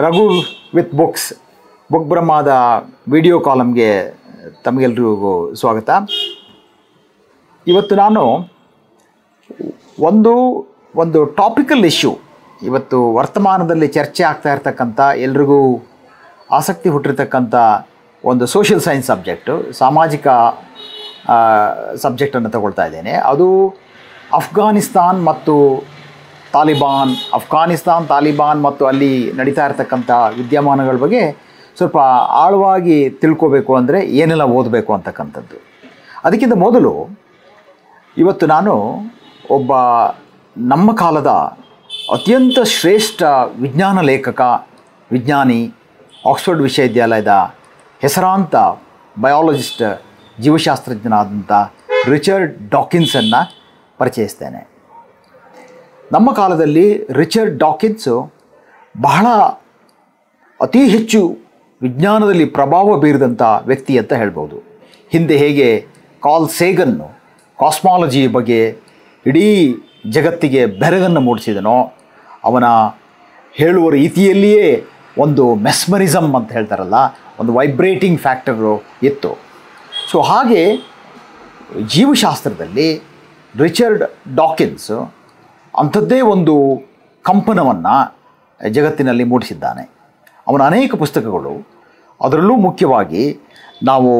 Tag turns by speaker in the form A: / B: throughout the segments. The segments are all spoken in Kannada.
A: ರಘು ವಿತ್ ಬುಕ್ಸ್, ಬುಕ್ ಬ್ರಹ್ಮದ ವಿಡಿಯೋ ಕಾಲಮ್ಗೆ ತಮಗೆಲ್ರಿಗೂ ಸ್ವಾಗತ. ಇವತ್ತು ನಾನು ಒಂದು ಒಂದು ಟಾಪಿಕಲ್ ಇಶ್ಯೂ, ಇವತ್ತು ವರ್ತಮಾನದಲ್ಲಿ ಚರ್ಚೆ ಆಗ್ತಾ ಇರತಕ್ಕಂಥ ಎಲ್ರಿಗೂ ಆಸಕ್ತಿ ಹುಟ್ಟಿರ್ತಕ್ಕಂಥ ಒಂದು ಸೋಷಿಯಲ್ ಸೈನ್ಸ್ ಸಬ್ಜೆಕ್ಟು ಸಾಮಾಜಿಕ ಸಬ್ಜೆಕ್ಟನ್ನು ತಗೊಳ್ತಾ ಇದ್ದೇನೆ. ಅದು ಅಫ್ಘಾನಿಸ್ತಾನ್ ಮತ್ತು ತಾಲಿಬಾನ್, ಅಫ್ಘಾನಿಸ್ತಾನ್ ತಾಲಿಬಾನ್ ಮತ್ತು ಅಲ್ಲಿ ನಡೀತಾ ಇರತಕ್ಕಂಥ ವಿದ್ಯಮಾನಗಳ ಬಗ್ಗೆ ಸ್ವಲ್ಪ ಆಳವಾಗಿ ತಿಳ್ಕೋಬೇಕು ಅಂದರೆ ಏನೆಲ್ಲ ಓದಬೇಕು ಅಂತಕ್ಕಂಥದ್ದು. ಅದಕ್ಕಿಂತ ಮೊದಲು ಇವತ್ತು ನಾನು ಒಬ್ಬ ನಮ್ಮ ಕಾಲದ ಅತ್ಯಂತ ಶ್ರೇಷ್ಠ ವಿಜ್ಞಾನ ಲೇಖಕ, ವಿಜ್ಞಾನಿ, ಆಕ್ಸ್ಫರ್ಡ್ ವಿಶ್ವವಿದ್ಯಾಲಯದ ಹೆಸರಾಂತ ಬಯಾಲಜಿಸ್ಟ್, ಜೀವಶಾಸ್ತ್ರಜ್ಞನಾದಂಥ ರಿಚರ್ಡ್ ಡಾಕಿನ್ಸನ್ನು ಪರಿಚಯಿಸ್ತೇನೆ. ನಮ್ಮ ಕಾಲದಲ್ಲಿ ರಿಚರ್ಡ್ ಡಾಕಿನ್ಸು ಬಹಳ ಅತಿ ಹೆಚ್ಚು ವಿಜ್ಞಾನದಲ್ಲಿ ಪ್ರಭಾವ ಬೀರಿದಂಥ ವ್ಯಕ್ತಿ ಅಂತ ಹೇಳ್ಬೋದು. ಹಿಂದೆ ಹೇಗೆ ಕಾಲ್ ಸೇಗನ್ನು ಕಾಸ್ಮಾಲಜಿ ಬಗ್ಗೆ ಇಡೀ ಜಗತ್ತಿಗೆ ಬೆರಗನ್ನು ಮೂಡಿಸಿದನೋ, ಅವನ ಹೇಳುವ ರೀತಿಯಲ್ಲಿಯೇ ಒಂದು ಮೆಸ್ಮರಿಸಮ್ ಅಂತ ಹೇಳ್ತಾರಲ್ಲ, ಒಂದು ವೈಬ್ರೇಟಿಂಗ್ ಫ್ಯಾಕ್ಟರು ಇತ್ತು. ಸೊ ಹಾಗೆ ಜೀವಶಾಸ್ತ್ರದಲ್ಲಿ ರಿಚರ್ಡ್ ಡಾಕಿನ್ಸ್ ಅಂಥದ್ದೇ ಒಂದು ಕಂಪನವನ್ನು ಜಗತ್ತಿನಲ್ಲಿ ಮೂಡಿಸಿದ್ದಾನೆ. ಅವನ ಅನೇಕ ಪುಸ್ತಕಗಳು, ಅದರಲ್ಲೂ ಮುಖ್ಯವಾಗಿ ನಾವು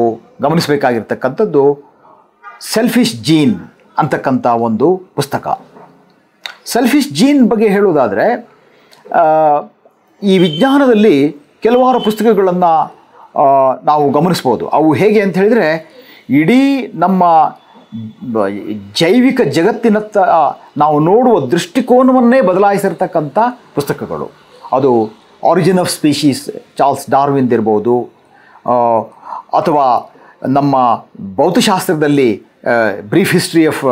A: ಗಮನಿಸಬೇಕಾಗಿರ್ತಕ್ಕಂಥದ್ದು ಸೆಲ್ಫಿಶ್ ಜೀನ್ ಅಂತಕ್ಕಂಥ ಒಂದು ಪುಸ್ತಕ. ಸೆಲ್ಫಿಶ್ ಜೀನ್ ಬಗ್ಗೆ ಹೇಳುವುದಾದರೆ ಈ ವಿಜ್ಞಾನದಲ್ಲಿ ಕೆಲವಾರು ಪುಸ್ತಕಗಳನ್ನು ನಾವು ಗಮನಿಸ್ಬೋದು. ಅವು ಹೇಗೆ ಅಂತ ಹೇಳಿದರೆ, ಇಡೀ ನಮ್ಮ ಜೈವಿಕ ಜಗತ್ತಿನತ್ತ ನಾವು ನೋಡುವ ದೃಷ್ಟಿಕೋನವನ್ನೇ ಬದಲಾಯಿಸಿರ್ತಕ್ಕಂಥ ಪುಸ್ತಕಗಳು. ಅದು origin of species Charles Darwin ಇರ್ಬೋದು ಅಥವಾ ನಮ್ಮ ಭೌತಶಾಸ್ತ್ರದಲ್ಲಿ brief history of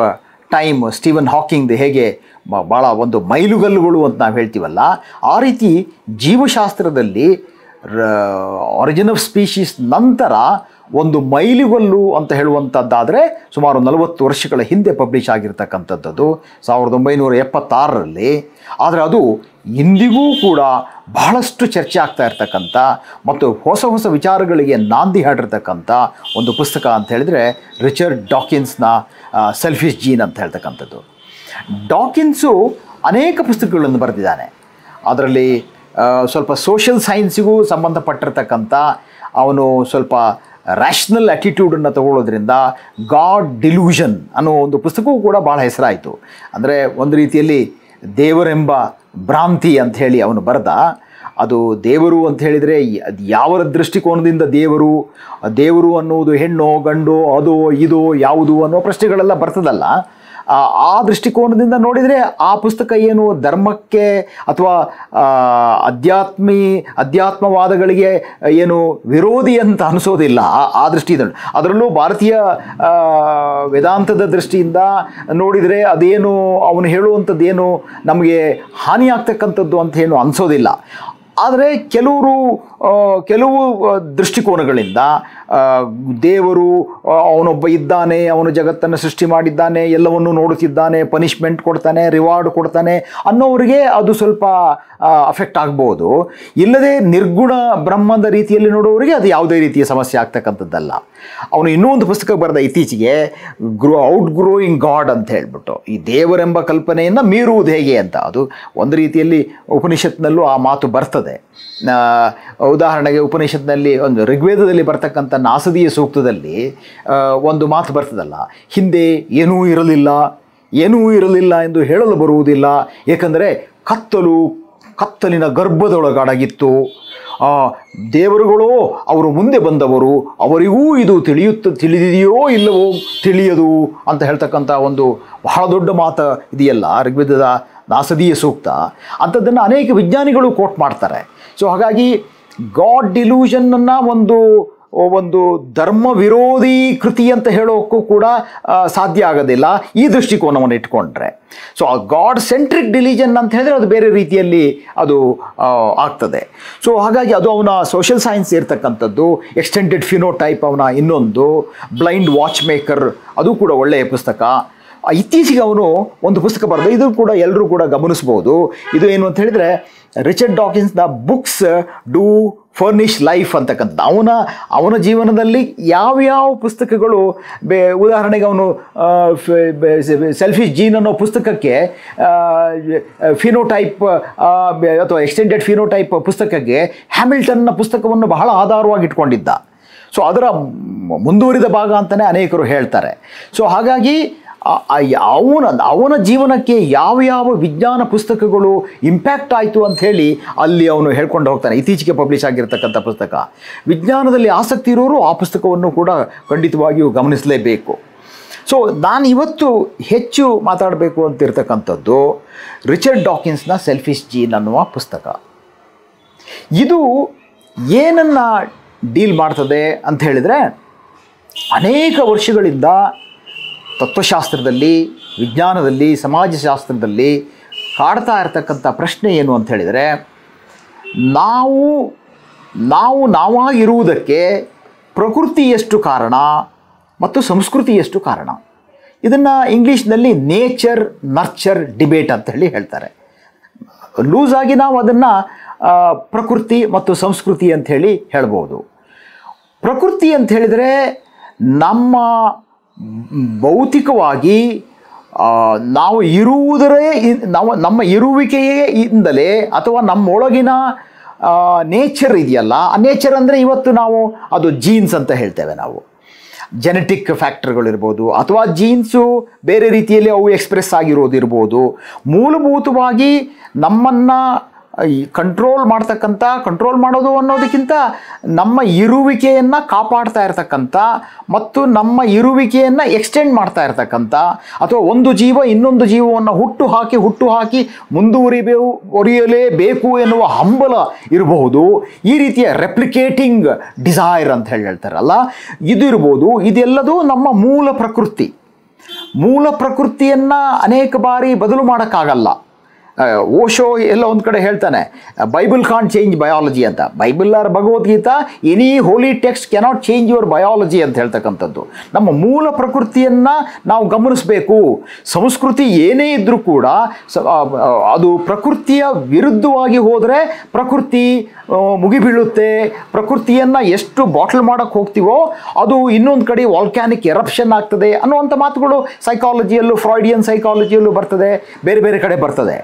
A: time, Steven ಹಾಕಿಂಗ್ದು ಹೇಗೆ ಭಾಳ ಒಂದು ಮೈಲುಗಲ್ಲುಗಳು ಅಂತ ನಾವು ಹೇಳ್ತೀವಲ್ಲ, ಆ ರೀತಿ ಜೀವಶಾಸ್ತ್ರದಲ್ಲಿ ಆರಿಜಿನ್ ಆಫ್ ಸ್ಪೀಶೀಸ್ ನಂತರ ಒಂದು ಮೈಲಿಗೊಲ್ಲು ಅಂತ ಹೇಳುವಂಥದ್ದಾದರೆ ಸುಮಾರು ನಲವತ್ತು ವರ್ಷಗಳ ಹಿಂದೆ ಪಬ್ಲಿಷ್ ಆಗಿರ್ತಕ್ಕಂಥದ್ದು, ಸಾವಿರದ ಒಂಬೈನೂರ ಎಪ್ಪತ್ತಾರರಲ್ಲಿ. ಆದರೆ ಅದು ಇಂದಿಗೂ ಕೂಡ ಬಹಳಷ್ಟು ಚರ್ಚೆ ಆಗ್ತಾ ಇರ್ತಕ್ಕಂಥ ಮತ್ತು ಹೊಸ ಹೊಸ ವಿಚಾರಗಳಿಗೆ ನಾಂದಿ ಹಾಡಿರ್ತಕ್ಕಂಥ ಒಂದು ಪುಸ್ತಕ ಅಂತ ಹೇಳಿದರೆ ರಿಚರ್ಡ್ ಡಾಕಿನ್ಸ್ನ ಸೆಲ್ಫಿಶ್ ಜೀನ್ ಅಂತ ಹೇಳ್ತಕ್ಕಂಥದ್ದು. ಡಾಕಿನ್ಸು ಅನೇಕ ಪುಸ್ತಕಗಳನ್ನು ಬರೆದಿದ್ದಾನೆ. ಅದರಲ್ಲಿ ಸ್ವಲ್ಪ ಸೋಷಿಯಲ್ ಸೈನ್ಸಿಗೂ ಸಂಬಂಧಪಟ್ಟಿರ್ತಕ್ಕಂಥ, ಅವನು ಸ್ವಲ್ಪ ರ್ಯಾಷನಲ್ ಆ್ಯಟಿಟ್ಯೂಡನ್ನು ತಗೊಳ್ಳೋದ್ರಿಂದ ಗಾಡ್ ಡಿಲ್ಯೂಷನ್ ಅನ್ನೋ ಒಂದು ಪುಸ್ತಕವೂ ಕೂಡ ಭಾಳ ಹೆಸರಾಯಿತು. ಅಂದರೆ ಒಂದು ರೀತಿಯಲ್ಲಿ ದೇವರೆಂಬ ಭ್ರಾಂತಿ ಅಂತ ಹೇಳಿ ಅವನು ಬರೆದ. ಅದು ದೇವರು ಅಂತ ಹೇಳಿದರೆ ಅದು ಯಾವ ದೃಷ್ಟಿಕೋನದಿಂದ ದೇವರು ದೇವರು ಅನ್ನುವುದು ಹೆಣ್ಣೋ, ಗಂಡೋ, ಅದೋ, ಇದೋ, ಯಾವುದು ಅನ್ನೋ ಪ್ರಶ್ನೆಗಳೆಲ್ಲ ಬರ್ತದಲ್ಲ. ಆ ದೃಷ್ಟಿಕೋನದಿಂದ ನೋಡಿದರೆ ಆ ಪುಸ್ತಕ ಏನು ಧರ್ಮಕ್ಕೆ ಅಥವಾ ಅಧ್ಯಾತ್ಮಿ, ಅಧ್ಯಾತ್ಮವಾದಗಳಿಗೆ ಏನು ವಿರೋಧಿ ಅಂತ ಅನಿಸೋದಿಲ್ಲ. ಆ ದೃಷ್ಟಿಯಿಂದ ಅದರಲ್ಲೂ ಭಾರತೀಯ ವೇದಾಂತದ ದೃಷ್ಟಿಯಿಂದ ನೋಡಿದರೆ ಅದೇನು, ಅವನು ಹೇಳುವಂಥದ್ದೇನು ನಮಗೆ ಹಾನಿಯಾಗ್ತಕ್ಕಂಥದ್ದು ಅಂತ ಏನು ಅನಿಸೋದಿಲ್ಲ. ಆದರೆ ಕೆಲವರು ಕೆಲವು ದೃಷ್ಟಿಕೋನಗಳಿಂದ ದೇವರು ಅವನೊಬ್ಬ ಇದ್ದಾನೆ, ಅವನು ಜಗತ್ತನ್ನು ಸೃಷ್ಟಿ ಮಾಡಿದ್ದಾನೆ, ಎಲ್ಲವನ್ನು ನೋಡುತ್ತಿದ್ದಾನೆ ಪನಿಷ್ಮೆಂಟ್ ಕೊಡ್ತಾನೆ ರಿವಾರ್ಡ್ ಕೊಡ್ತಾನೆ ಅನ್ನೋರಿಗೆ ಅದು ಸ್ವಲ್ಪ ಅಫೆಕ್ಟ್ ಆಗ್ಬೋದು. ಇಲ್ಲದೆ ನಿರ್ಗುಣ ಬ್ರಹ್ಮದ ರೀತಿಯಲ್ಲಿ ನೋಡುವವರಿಗೆ ಅದು ಯಾವುದೇ ರೀತಿಯ ಸಮಸ್ಯೆ ಆಗ್ತಕ್ಕಂಥದ್ದಲ್ಲ. ಅವನು ಇನ್ನೂ ಒಂದು ಪುಸ್ತಕ ಬರೆದ ಇತ್ತೀಚೆಗೆ ಗ್ರೋ ಔಟ್ ಗ್ರೋಯಿಂಗ್ ಗಾಡ್ ಅಂತ ಹೇಳ್ಬಿಟ್ಟು. ಈ ದೇವರೆಂಬ ಕಲ್ಪನೆಯನ್ನು ಮೀರುವುದು ಹೇಗೆ ಅಂತ. ಅದು ಒಂದು ರೀತಿಯಲ್ಲಿ ಉಪನಿಷತ್ನಲ್ಲೂ ಆ ಮಾತು ಬರ್ತದೆ. ಉದಾಹರಣೆಗೆ ಉಪನಿಷತ್ನಲ್ಲಿ ಒಂದು ಋಗ್ವೇದದಲ್ಲಿ ಬರ್ತಕ್ಕಂಥ ನಾಸದೀಯ ಸೂಕ್ತದಲ್ಲಿ ಒಂದು ಮಾತು ಬರ್ತದಲ್ಲ, ಹಿಂದೆ ಏನೂ ಇರಲಿಲ್ಲ ಏನೂ ಇರಲಿಲ್ಲ ಎಂದು ಹೇಳಲು ಬರುವುದಿಲ್ಲ, ಏಕೆಂದರೆ ಕತ್ತಲು ಕತ್ತಲಿನ ಗರ್ಭದೊಳಗಡಗಿತ್ತು. ದೇವರುಗಳು, ಅವರು ಮುಂದೆ ಬಂದವರು, ಅವರಿಗೂ ಇದು ತಿಳಿಯುತ್ತ, ತಿಳಿದಿದೆಯೋ ಇಲ್ಲವೋ ತಿಳಿಯದು ಅಂತ ಹೇಳ್ತಕ್ಕಂಥ ಒಂದು ಬಹಳ ದೊಡ್ಡ ಮಾತು ಇದೆಯಲ್ಲ, ಋಗ್ವೇದದ ನಾಸದೀಯ ಸೂಕ್ತ. ಅಂಥದ್ದನ್ನು ಅನೇಕ ವಿಜ್ಞಾನಿಗಳು ಕೋಟ್ ಮಾಡ್ತಾರೆ. ಸೊ ಹಾಗಾಗಿ ಗಾಡ್ ಡಿಲೂಷನನ್ನು ಒಂದು ಒಂದು ಧರ್ಮ ವಿರೋಧಿ ಕೃತಿ ಅಂತ ಹೇಳೋಕ್ಕೂ ಕೂಡ ಸಾಧ್ಯ ಆಗೋದಿಲ್ಲ ಈ ದೃಷ್ಟಿಕೋನವನ್ನು ಇಟ್ಕೊಂಡ್ರೆ. ಸೊ ಆ ಗಾಡ್ ಸೆಂಟ್ರಿಕ್ ಡಿಲಿಜನ್ ಅಂತ ಹೇಳಿದ್ರೆ ಅದು ಬೇರೆ ರೀತಿಯಲ್ಲಿ ಅದು ಆಗ್ತದೆ. ಸೊ ಹಾಗಾಗಿ ಅದು ಅವನ ಸೋಷಿಯಲ್ ಸೈನ್ಸ್ ಇರ್ತಕ್ಕಂಥದ್ದು ಎಕ್ಸ್ಟೆಂಡೆಡ್ ಫಿನೋಟೈಪ್ ಅವನ ಇನ್ನೊಂದು ಬ್ಲೈಂಡ್ ವಾಚ್ ಮೇಕರ್ ಅದು ಕೂಡ ಒಳ್ಳೆಯ ಪುಸ್ತಕ. ಇತ್ತೀಚೆಗೆ ಅವನು ಒಂದು ಪುಸ್ತಕ ಬರೆದ ಇದು ಕೂಡ ಎಲ್ಲರೂ ಕೂಡ ಗಮನಿಸ್ಬೋದು. ಇದು ಏನು ಅಂತ ಹೇಳಿದರೆ Richard Dawkins the books do furnish life ಅಂತಕ್ಕಂಥ ಅವನ ಅವನ ಜೀವನದಲ್ಲಿ ಯಾವ್ಯಾವ ಪುಸ್ತಕಗಳು ಬೇ, ಉದಾಹರಣೆಗೆ ಅವನು ಸೆಲ್ಫಿಶ್ ಜೀನ್ ಅನ್ನೋ ಪುಸ್ತಕಕ್ಕೆ ಫಿನೋಟೈಪ್ ಅಥವಾ ಎಕ್ಸ್ಟೆಂಡೆಡ್ ಫಿನೋಟೈಪ್ ಪುಸ್ತಕಕ್ಕೆ ಹ್ಯಾಮಿಲ್ಟನ್ನ ಪುಸ್ತಕವನ್ನು ಬಹಳ ಆಧಾರವಾಗಿ ಇಟ್ಕೊಂಡಿದ್ದ. ಸೊ ಅದರ ಮುಂದುವರಿದ ಭಾಗ ಅಂತಲೇ ಅನೇಕರು ಹೇಳ್ತಾರೆ. ಸೊ ಹಾಗಾಗಿ ಅವನ ಅವನ ಜೀವನಕ್ಕೆ ಯಾವ ಯಾವ ವಿಜ್ಞಾನ ಪುಸ್ತಕಗಳು ಇಂಪ್ಯಾಕ್ಟ್ ಆಯಿತು ಅಂತ ಹೇಳಿ ಅಲ್ಲಿ ಅವನು ಹೇಳ್ಕೊಂಡು ಹೋಗ್ತಾನೆ. ಇತ್ತೀಚೆಗೆ ಪಬ್ಲಿಷ್ ಆಗಿರ್ತಕ್ಕಂಥ ಪುಸ್ತಕ. ವಿಜ್ಞಾನದಲ್ಲಿ ಆಸಕ್ತಿ ಇರೋರು ಆ ಪುಸ್ತಕವನ್ನು ಕೂಡ ಖಂಡಿತವಾಗಿಯೂ ಗಮನಿಸಲೇಬೇಕು. ಸೊ ನಾನು ಇವತ್ತು ಹೆಚ್ಚು ಮಾತಾಡಬೇಕು ಅಂತಿರ್ತಕ್ಕಂಥದ್ದು ರಿಚರ್ಡ್ ಡಾಕಿನ್ಸ್ನ ಸೆಲ್ಫಿಶ್ ಜೀನ್ ಅನ್ನುವ ಪುಸ್ತಕ. ಇದು ಏನನ್ನು ಡೀಲ್ ಮಾಡ್ತದೆ ಅಂತ ಹೇಳಿದರೆ, ಅನೇಕ ವರ್ಷಗಳಿಂದ ತತ್ವಶಾಸ್ತ್ರದಲ್ಲಿ, ವಿಜ್ಞಾನದಲ್ಲಿ, ಸಮಾಜಶಾಸ್ತ್ರದಲ್ಲಿ ಕಾಡ್ತಾ ಇರತಕ್ಕಂಥ ಪ್ರಶ್ನೆ ಏನು ಅಂತ ಹೇಳಿದರೆ, ನಾವು ನಾವು ನಾವಾಗಿರುವುದಕ್ಕೆ ಪ್ರಕೃತಿಯಷ್ಟು ಕಾರಣ ಮತ್ತು ಸಂಸ್ಕೃತಿಯಷ್ಟು ಕಾರಣ. ಇದನ್ನು ಇಂಗ್ಲೀಷ್ನಲ್ಲಿ ನೇಚರ್, ನರ್ಚರ್, ಡಿಬೇಟ್ ಅಂತ ಹೇಳಿ ಹೇಳ್ತಾರೆ. ಲೂಸ್ ಆಗಿ ನಾವು ಅದನ್ನು ಪ್ರಕೃತಿ ಮತ್ತು ಸಂಸ್ಕೃತಿ ಅಂತ ಹೇಳಿ ಹೇಳ್ಬೋದು. ಪ್ರಕೃತಿ ಅಂತ ಹೇಳಿದರೆ ನಮ್ಮ ಭೌತಿಕವಾಗಿ ನಾವು ಇರುವುದರೇ ನಾವು ನಮ್ಮ ಇರುವಿಕೆಯೇ ಇಂದಲೇ ಅಥವಾ ನಮ್ಮೊಳಗಿನ ನೇಚರ್ ಇದೆಯಲ್ಲ, ಆ ನೇಚರ್ ಅಂದರೆ ಇವತ್ತು ನಾವು ಅದು ಜೀನ್ಸ್ ಅಂತ ಹೇಳ್ತೇವೆ ನಾವು. ಜೆನೆಟಿಕ್ ಫ್ಯಾಕ್ಟರ್ಗಳಿರ್ಬೋದು ಅಥವಾ ಜೀನ್ಸು ಬೇರೆ ರೀತಿಯಲ್ಲಿ ಅವು ಎಕ್ಸ್ಪ್ರೆಸ್ ಆಗಿರೋದಿರ್ಬೋದು. ಮೂಲಭೂತವಾಗಿ ನಮ್ಮನ್ನು ಈ ಕಂಟ್ರೋಲ್ ಮಾಡ್ತಕ್ಕಂಥ ಕಂಟ್ರೋಲ್ ಮಾಡೋದು ಅನ್ನೋದಕ್ಕಿಂತ ನಮ್ಮ ಇರುವಿಕೆಯನ್ನು ಕಾಪಾಡ್ತಾ ಇರತಕ್ಕಂಥ ಮತ್ತು ನಮ್ಮ ಇರುವಿಕೆಯನ್ನು ಎಕ್ಸ್ಟೆಂಡ್ ಮಾಡ್ತಾ ಇರತಕ್ಕಂಥ ಅಥವಾ ಒಂದು ಜೀವ ಇನ್ನೊಂದು ಜೀವವನ್ನು ಹುಟ್ಟು ಹಾಕಿ ಹುಟ್ಟು ಹಾಕಿ ಮುಂದುವರಿಬೇಕು ಒರಿಯಲೇಬೇಕು ಎನ್ನುವ ಹಂಬಲ ಇರಬಹುದು. ಈ ರೀತಿಯ ರೆಪ್ಲಿಕೇಟಿಂಗ್ ಡಿಸೈರ್ ಅಂತ ಹೇಳಿ ಹೇಳ್ತಾರಲ್ಲ, ಇದು ಇರ್ಬೋದು. ಇದೆಲ್ಲದೂ ನಮ್ಮ ಮೂಲ ಪ್ರಕೃತಿ. ಮೂಲ ಪ್ರಕೃತಿಯನ್ನು ಅನೇಕ ಬಾರಿ ಬದಲು ಮಾಡೋಕ್ಕಾಗಲ್ಲ. ಓಶೋ ಎಲ್ಲ ಒಂದು ಕಡೆ ಹೇಳ್ತಾನೆ ಬೈಬಲ್ ಕಾನ್ ಚೇಂಜ್ ಬಯಾಲಜಿ ಅಂತ. Bible or Bhagavad Gita, any holy text cannot change your biology ಅಂತ ಹೇಳ್ತಕ್ಕಂಥದ್ದು. ನಮ್ಮ ಮೂಲ ಪ್ರಕೃತಿಯನ್ನು ನಾವು ಗಮನಿಸಬೇಕು. ಸಂಸ್ಕೃತಿ ಏನೇ ಇದ್ದರೂ ಕೂಡ ಅದು ಪ್ರಕೃತಿಯ ವಿರುದ್ಧವಾಗಿ ಹೋದರೆ ಪ್ರಕೃತಿ ಮುಗಿಬೀಳುತ್ತೆ. ಪ್ರಕೃತಿಯನ್ನು ಎಷ್ಟು ಬಾಟ್ಲ್ ಮಾಡೋಕ್ಕೆ ಹೋಗ್ತೀವೋ, ಅದು ಇನ್ನೊಂದು ಕಡೆ ವಾಲ್ಕ್ಯಾನಿಕ್ ಎರಪ್ಷನ್ ಆಗ್ತದೆ ಅನ್ನುವಂಥ ಮಾತುಗಳು ಸೈಕಾಲಜಿಯಲ್ಲೂ ಫ್ರಾಯ್ಡಿಯನ್ ಸೈಕಾಲಜಿಯಲ್ಲೂ ಬರ್ತದೆ, ಬೇರೆ ಬೇರೆ ಕಡೆ ಬರ್ತದೆ.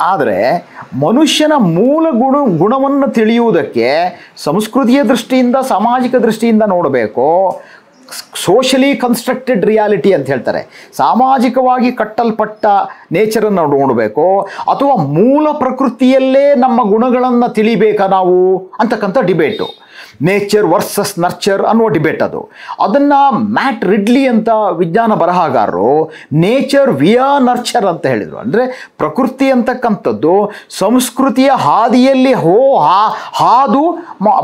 A: ಆದರೆ ಮನುಷ್ಯನ ಮೂಲ ಗುಣ ಗುಣವನ್ನು ತಿಳಿಯುವುದಕ್ಕೆ ಸಂಸ್ಕೃತಿಯ ದೃಷ್ಟಿಯಿಂದ, ಸಾಮಾಜಿಕ ದೃಷ್ಟಿಯಿಂದ ನೋಡಬೇಕು. ಸೋಷಲಿ ಕನ್ಸ್ಟ್ರಕ್ಟೆಡ್ ರಿಯಾಲಿಟಿ ಅಂತ ಹೇಳ್ತಾರೆ. ಸಾಮಾಜಿಕವಾಗಿ ಕಟ್ಟಲ್ಪಟ್ಟ ನೇಚರನ್ನು ನೋಡಬೇಕು. ಅಥವಾ ಮೂಲ ಪ್ರಕೃತಿಯಲ್ಲೇ ನಮ್ಮ ಗುಣಗಳನ್ನು ತಿಳಿಬೇಕಾ ನಾವು? ಅಂತಕ್ಕಂಥ ಡಿಬೇಟು ನೇಚರ್ ವರ್ಸಸ್ ನರ್ಚರ್ ಅನ್ನುವ ಡಿಬೇಟ್ ಅದು. ಅದನ್ನು ಮ್ಯಾಟ್ ರಿಡ್ಲಿ ಅಂತ ವಿಜ್ಞಾನ ಬರಹಗಾರರು ನೇಚರ್ ವಿಯಾ ನರ್ಚರ್ ಅಂತ ಹೇಳಿದರು. ಅಂದರೆ ಪ್ರಕೃತಿ ಅಂತಕ್ಕಂಥದ್ದು ಸಂಸ್ಕೃತಿಯ ಹಾದಿಯಲ್ಲಿ ಹೋ ಹಾದು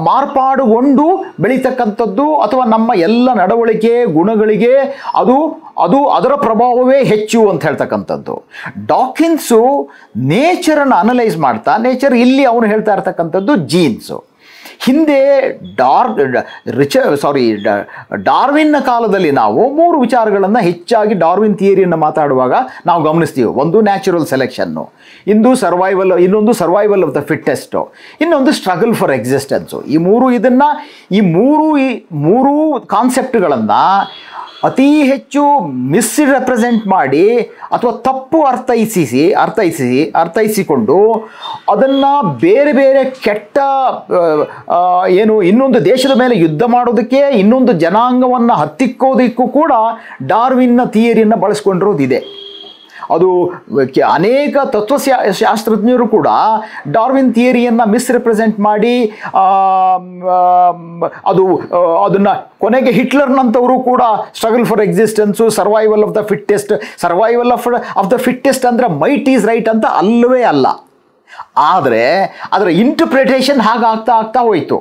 A: ಮಾರ್ಪಾಡುಗೊಂಡು ಬೆಳೀತಕ್ಕಂಥದ್ದು ಅಥವಾ ನಮ್ಮ ಎಲ್ಲ ನಡವಳಿಕೆ, ಗುಣಗಳಿಗೆ ಅದು ಅದು ಅದರ ಪ್ರಭಾವವೇ ಹೆಚ್ಚು ಅಂತ ಹೇಳ್ತಕ್ಕಂಥದ್ದು. ಡಾಕಿನ್ಸು ನೇಚರನ್ನು ಅನಲೈಸ್ ಮಾಡ್ತಾ ನೇಚರ್ ಇಲ್ಲಿ ಅವನು ಹೇಳ್ತಾ ಇರ್ತಕ್ಕಂಥದ್ದು ಜೀನ್ಸು ಹಿಂದೆ ಡಾರ್, ರಿಚ, ಸಾರಿ ಡಾರ್ವಿನ್ನ ಕಾಲದಲ್ಲಿ ನಾವು ಮೂರು ವಿಚಾರಗಳನ್ನು ಹೆಚ್ಚಾಗಿ ಡಾರ್ವಿನ್ ಥಿಯರಿಯನ್ನು ಮಾತಾಡುವಾಗ ನಾವು ಗಮನಿಸ್ತೀವಿ. ಒಂದು ನ್ಯಾಚುರಲ್ ಸೆಲೆಕ್ಷನ್ನು, ಇಂದು ಸರ್ವೈವಲ್, ಇನ್ನೊಂದು ಸರ್ವೈವಲ್ ಆಫ್ ದ ಫಿಟ್ಟೆಸ್ಟು, ಇನ್ನೊಂದು ಸ್ಟ್ರಗಲ್ ಫಾರ್ ಎಕ್ಸಿಸ್ಟೆನ್ಸು. ಈ ಮೂರು ಇದನ್ನು, ಈ ಮೂರು ಈ ಮೂರು ಕಾನ್ಸೆಪ್ಟ್ಗಳನ್ನು ಅತಿ ಹೆಚ್ಚು ಮಿಸ್ ರೆಪ್ರೆಸೆಂಟ್ ಮಾಡಿ ಅಥವಾ ತಪ್ಪು ಅರ್ಥೈಸಿಸಿ ಅರ್ಥೈಸಿ ಅರ್ಥೈಸಿಕೊಂಡು ಅದನ್ನು ಬೇರೆ ಬೇರೆ ಕೆಟ್ಟ ಏನು ಇನ್ನೊಂದು ದೇಶದ ಮೇಲೆ ಯುದ್ಧ ಮಾಡೋದಕ್ಕೆ ಇನ್ನೊಂದು ಜನಾಂಗವನ್ನು ಹತ್ತಿಕ್ಕೋದಕ್ಕೂ ಕೂಡ ಡಾರ್ವಿನ್ನ ಥಿಯರಿಯನ್ನು ಬಳಸ್ಕೊಂಡಿರೋದಿದೆ. ಅದು ಅನೇಕ ತತ್ವಶಾ ಶಾಸ್ತ್ರಜ್ಞರು ಕೂಡ ಡಾರ್ವಿನ್ ಥಿಯರಿಯನ್ನು ಮಿಸ್ರೆಪ್ರೆಸೆಂಟ್ ಮಾಡಿ ಅದು ಅದನ್ನು ಕೊನೆಗೆ ಹಿಟ್ಲರ್ನಂಥವರು ಕೂಡ struggle for existence, survival of the fittest, survival of of the fittest ಅಂದರೆ ಮೈಟ್ ಈಸ್ ರೈಟ್ ಅಂತ ಅಲ್ಲವೇ ಅಲ್ಲ. ಆದರೆ ಅದರ ಇಂಟರ್ಪ್ರಿಟೇಷನ್ ಹಾಗಾಗ್ತಾ, ಆಗ್ತಾ ಹೋಯಿತು.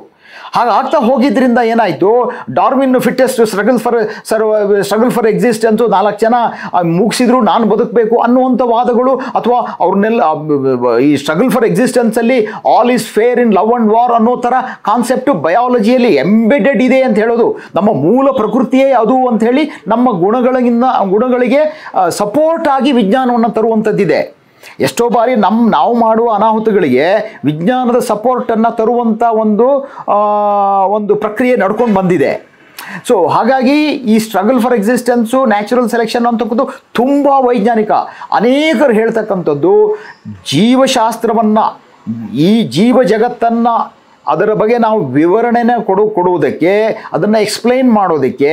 A: ಹಾಗೆ ಆಗ್ತಾ ಹೋಗಿದ್ರಿಂದ ಏನಾಯಿತು? ಡಾರ್ವಿನ್ ಫಿಟ್ಟೆಸ್ಟ್ ಸ್ಟ್ರಗಲ್ ಫಾರ್ ಸರ್ವ ಸ್ಟ್ರಗಲ್ ಫಾರ್ ಎಕ್ಸಿಸ್ಟೆನ್ಸು ನಾಲ್ಕು ಜನ ಮುಗಿಸಿದ್ರು, ನಾನು ಬದುಕಬೇಕು ಅನ್ನುವಂಥ ವಾದಗಳು ಅಥವಾ ಅವ್ರನ್ನೆಲ್ಲ ಈ struggle for ಎಕ್ಸಿಸ್ಟೆನ್ಸಲ್ಲಿ all is fair in love and war ಅನ್ನೋ ಥರ ಕಾನ್ಸೆಪ್ಟು ಬಯಾಲಜಿಯಲ್ಲಿ ಎಂಬೆಡೆಡ್ ಇದೆ ಅಂತ ಹೇಳೋದು. ನಮ್ಮ ಮೂಲ ಪ್ರಕೃತಿಯೇ ಅದು ಅಂತ ಹೇಳಿ ನಮ್ಮ ಗುಣಗಳಿಂದ, ಗುಣಗಳಿಗೆ ಸಪೋರ್ಟ್ ಆಗಿ ವಿಜ್ಞಾನವನ್ನು ತರುವಂಥದ್ದಿದೆ. ಎಷ್ಟೋ ಬಾರಿ ನಮ್ಮ ನಾವು ಮಾಡುವ ಅನಾಹುತಗಳಿಗೆ ವಿಜ್ಞಾನದ ಸಪೋರ್ಟನ್ನು ತರುವಂಥ ಒಂದು ಒಂದು ಪ್ರಕ್ರಿಯೆ ನಡ್ಕೊಂಡು ಬಂದಿದೆ. ಸೊ ಹಾಗಾಗಿ ಈ struggle for existence natural selection ಅಂತಕ್ಕಂಥದ್ದು ತುಂಬ ವೈಜ್ಞಾನಿಕ. ಅನೇಕರು ಹೇಳ್ತಕ್ಕಂಥದ್ದು ಜೀವಶಾಸ್ತ್ರವನ್ನು, ಈ ಜೀವ ಜಗತ್ತನ್ನು ಅದರ ಬಗ್ಗೆ ನಾವು ವಿವರಣೆನ ಕೊಡು, ಕೊಡುವುದಕ್ಕೆ, ಅದನ್ನು ಎಕ್ಸ್ಪ್ಲೈನ್ ಮಾಡೋದಕ್ಕೆ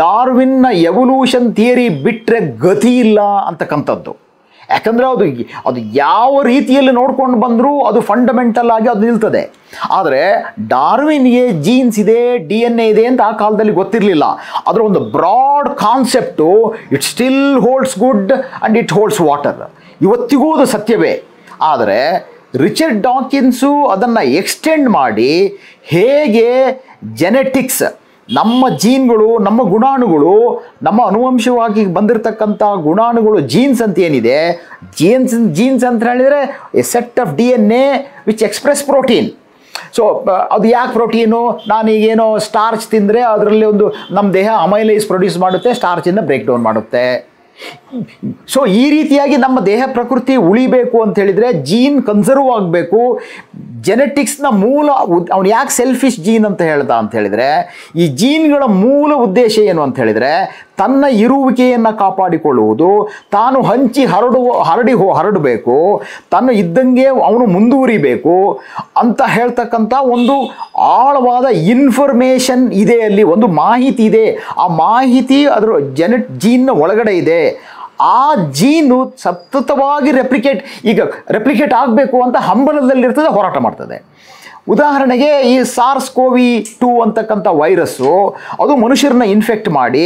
A: ಡಾರ್ವಿನ್ನ ಎವಲ್ಯೂಷನ್ ಥಿಯರಿ ಬಿಟ್ಟರೆ ಗತಿ ಇಲ್ಲ ಅಂತಕ್ಕಂಥದ್ದು. ಯಾಕಂದರೆ ಅದು ಅದು ಯಾವ ರೀತಿಯಲ್ಲಿ ನೋಡ್ಕೊಂಡು ಬಂದರೂ ಅದು ಫಂಡಮೆಂಟಲ್ ಆಗಿ ಅದು ನಿಲ್ತದೆ. ಆದರೆ ಡಾರ್ವಿನ್ಗೆ ಜೀನ್ಸ್ ಇದೆ, ಡಿ ಎನ್ ಎ ಇದೆ ಅಂತ ಆ ಕಾಲದಲ್ಲಿ ಗೊತ್ತಿರಲಿಲ್ಲ. ಅದರ ಒಂದು broad concept it still holds good and it holds water ಇವತ್ತಿಗೂ ಅದು ಸತ್ಯವೇ. ಆದರೆ ರಿಚರ್ಡ್ ಡಾಕಿನ್ಸು ಅದನ್ನು ಎಕ್ಸ್ಟೆಂಡ್ ಮಾಡಿ ಹೇಗೆ ಜೆನೆಟಿಕ್ಸ್ ನಮ್ಮ ಜೀನ್ಗಳು, ನಮ್ಮ ಗುಣಾಣುಗಳು, ನಮ್ಮ ಅನುವಂಶವಾಗಿ ಬಂದಿರತಕ್ಕಂಥ ಗುಣಾಣುಗಳು ಜೀನ್ಸ್ ಅಂತ ಏನಿದೆ? ಜೀನ್ಸ್ ಜೀನ್ಸ್ ಅಂತ ಹೇಳಿದರೆ a set of D N A which express protein so ಅದು ಯಾಕೆ ಪ್ರೋಟೀನು ನಾನೀಗೇನೋ ಸ್ಟಾರ್ಚ್ ತಿಂದರೆ ಅದರಲ್ಲಿ ಒಂದು ನಮ್ಮ ದೇಹ ಅಮೈಲೈಸ್ ಪ್ರೊಡ್ಯೂಸ್ ಮಾಡುತ್ತೆ ಸ್ಟಾರ್ಚಿಂದ ಬ್ರೇಕ್ ಡೌನ್ ಮಾಡುತ್ತೆ. ಸೊ ಈ ರೀತಿಯಾಗಿ ನಮ್ಮ ದೇಹ ಪ್ರಕೃತಿ ಉಳಿಬೇಕು ಅಂತ ಹೇಳಿದರೆ ಜೀನ್ ಕನ್ಸರ್ವ್ ಆಗಬೇಕು. ಜೆನೆಟಿಕ್ಸ್ನ ಮೂಲ ಅವನು ಯಾಕೆ ಸೆಲ್ಫಿಶ್ ಜೀನ್ ಅಂತ ಹೇಳ್ದ ಅಂತ ಹೇಳಿದರೆ, ಈ ಜೀನ್ಗಳ ಮೂಲ ಉದ್ದೇಶ ಏನು ಅಂತ ಹೇಳಿದರೆ ತನ್ನ ಇರುವಿಕೆಯನ್ನು ಕಾಪಾಡಿಕೊಳ್ಳುವುದು, ತಾನು ಹಂಚಿ ಹರಡುವ, ಹರಡಿ ಹೋ, ಹರಡಬೇಕು, ತನ್ನ ಇದ್ದಂಗೆ ಅವನು ಮುಂದುವರಿಬೇಕು ಅಂತ ಹೇಳ್ತಕ್ಕಂಥ ಒಂದು ಆಳವಾದ ಇನ್ಫಾರ್ಮೇಷನ್ ಇದೆ ಅಲ್ಲಿ, ಒಂದು ಮಾಹಿತಿ ಇದೆ. ಆ ಮಾಹಿತಿ ಅದರ ಜೆನೆಟ್ ಜೀನ್ನ ಒಳಗಡೆ ಇದೆ. ಆ ಜೀನು ಸತತವಾಗಿ ರೆಪ್ಲಿಕೇಟ್ ಈಗ ರೆಪ್ಲಿಕೇಟ್ ಆಗಬೇಕು ಅಂತ ಹಂಬಲದಲ್ಲಿರ್ತದೆ, ಹೋರಾಟ ಮಾಡ್ತದೆ. ಉದಾಹರಣೆಗೆ ಈ ಸಾರ್ಸ್ ಕೋವಿ ಟೂ ಅಂತಕ್ಕಂಥ ವೈರಸ್ಸು ಅದು ಮನುಷ್ಯರನ್ನ ಇನ್ಫೆಕ್ಟ್ ಮಾಡಿ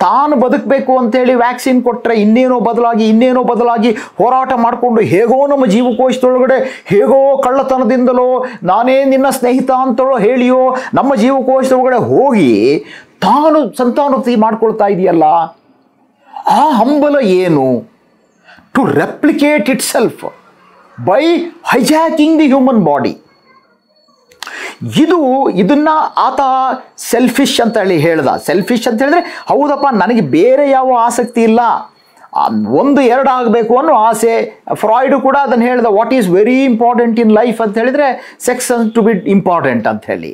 A: ತಾನು ಬದುಕಬೇಕು ಅಂತೇಳಿ ವ್ಯಾಕ್ಸಿನ್ ಕೊಟ್ಟರೆ ಇನ್ನೇನೋ ಬದಲಾಗಿ ಇನ್ನೇನೋ ಬದಲಾಗಿ ಹೋರಾಟ ಮಾಡಿಕೊಂಡು ಹೇಗೋ ನಮ್ಮ ಜೀವಕೋಶದೊಳಗಡೆ ಹೇಗೋ ಕಳ್ಳತನದಿಂದಲೋ ನಾನೇ ನಿನ್ನ ಸ್ನೇಹಿತ ಅಂತಲೋ ಹೇಳಿಯೋ ನಮ್ಮ ಜೀವಕೋಶದೊಳಗಡೆ ಹೋಗಿ ತಾನು ಸಂತಾನೋತ್ಪತ್ತಿ ಮಾಡ್ಕೊಳ್ತಾ ಇದೆಯಲ್ಲ, ಆ ಹಂಬಲ ಏನು? To replicate itself by hijacking the human body ಇದು, ಇದನ್ನ ಆತ ಸೆಲ್ಫಿಶ್ ಅಂತ ಹೇಳಿ ಹೇಳ್ದ. ಸೆಲ್ಫಿಶ್ ಅಂತ ಹೇಳಿದ್ರೆ, ಹೌದಪ್ಪ, ನನಗೆ ಬೇರೆ ಯಾವ ಆಸಕ್ತಿ ಇಲ್ಲ. ಒಂದು ಎರಡು ಆಗಬೇಕು ಅನ್ನೋ ಆಸೆ ಫ್ರಾಯ್ಡು ಕೂಡ ಅದನ್ನು ಹೇಳಿದ what is very important in life ಅಂತ ಹೇಳಿದರೆ ಸೆಕ್ಸ್ ಟು ಬಿ ಇಂಪಾರ್ಟೆಂಟ್ ಅಂತ ಹೇಳಿ.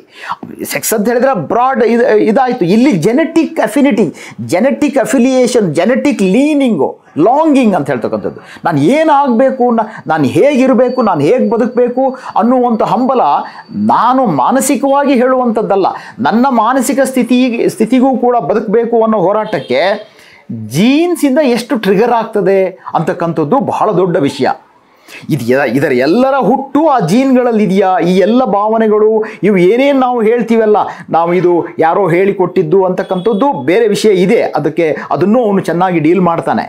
A: ಸೆಕ್ಸ್ ಅಂತ ಹೇಳಿದ್ರೆ ಬ್ರಾಡ್ ಇದು, ಇದಾಯಿತು. ಇಲ್ಲಿ genetic affinity genetic affiliation genetic leaning longing ಅಂತ ಹೇಳ್ತಕ್ಕಂಥದ್ದು. ನಾನು ಏನಾಗಬೇಕು ನಾನು ಹೇಗಿರಬೇಕು, ನಾನು ಹೇಗೆ ಬದುಕಬೇಕು ಅನ್ನುವಂಥ ಹಂಬಲ ನಾನು ಮಾನಸಿಕವಾಗಿ ಹೇಳುವಂಥದ್ದಲ್ಲ. ನನ್ನ ಮಾನಸಿಕ ಸ್ಥಿತಿ, ಸ್ಥಿತಿಗೂ ಕೂಡ ಬದುಕಬೇಕು ಅನ್ನೋ ಹೋರಾಟಕ್ಕೆ ಜೀನ್ಸಿಂದ ಎಷ್ಟು ಟ್ರಿಗರ್ ಆಗ್ತದೆ ಅಂತಕ್ಕಂಥದ್ದು ಬಹಳ ದೊಡ್ಡ ವಿಷಯ. ಇದು ಇದರ ಎಲ್ಲರ ಹುಟ್ಟು ಆ ಜೀನ್ಗಳಲ್ಲಿ ಇದೆಯಾ ಈ ಎಲ್ಲ ಭಾವನೆಗಳು ಇವು ಏನೇನು ನಾವು ಹೇಳ್ತೀವಲ್ಲ, ನಾವು ಇದು ಯಾರೋ ಹೇಳಿಕೊಟ್ಟಿದ್ದು ಅಂತಕ್ಕಂಥದ್ದು ಬೇರೆ ವಿಷಯ ಇದೆ. ಅದಕ್ಕೆ ಅದನ್ನು ಅವನು ಚೆನ್ನಾಗಿ ಡೀಲ್ ಮಾಡ್ತಾನೆ.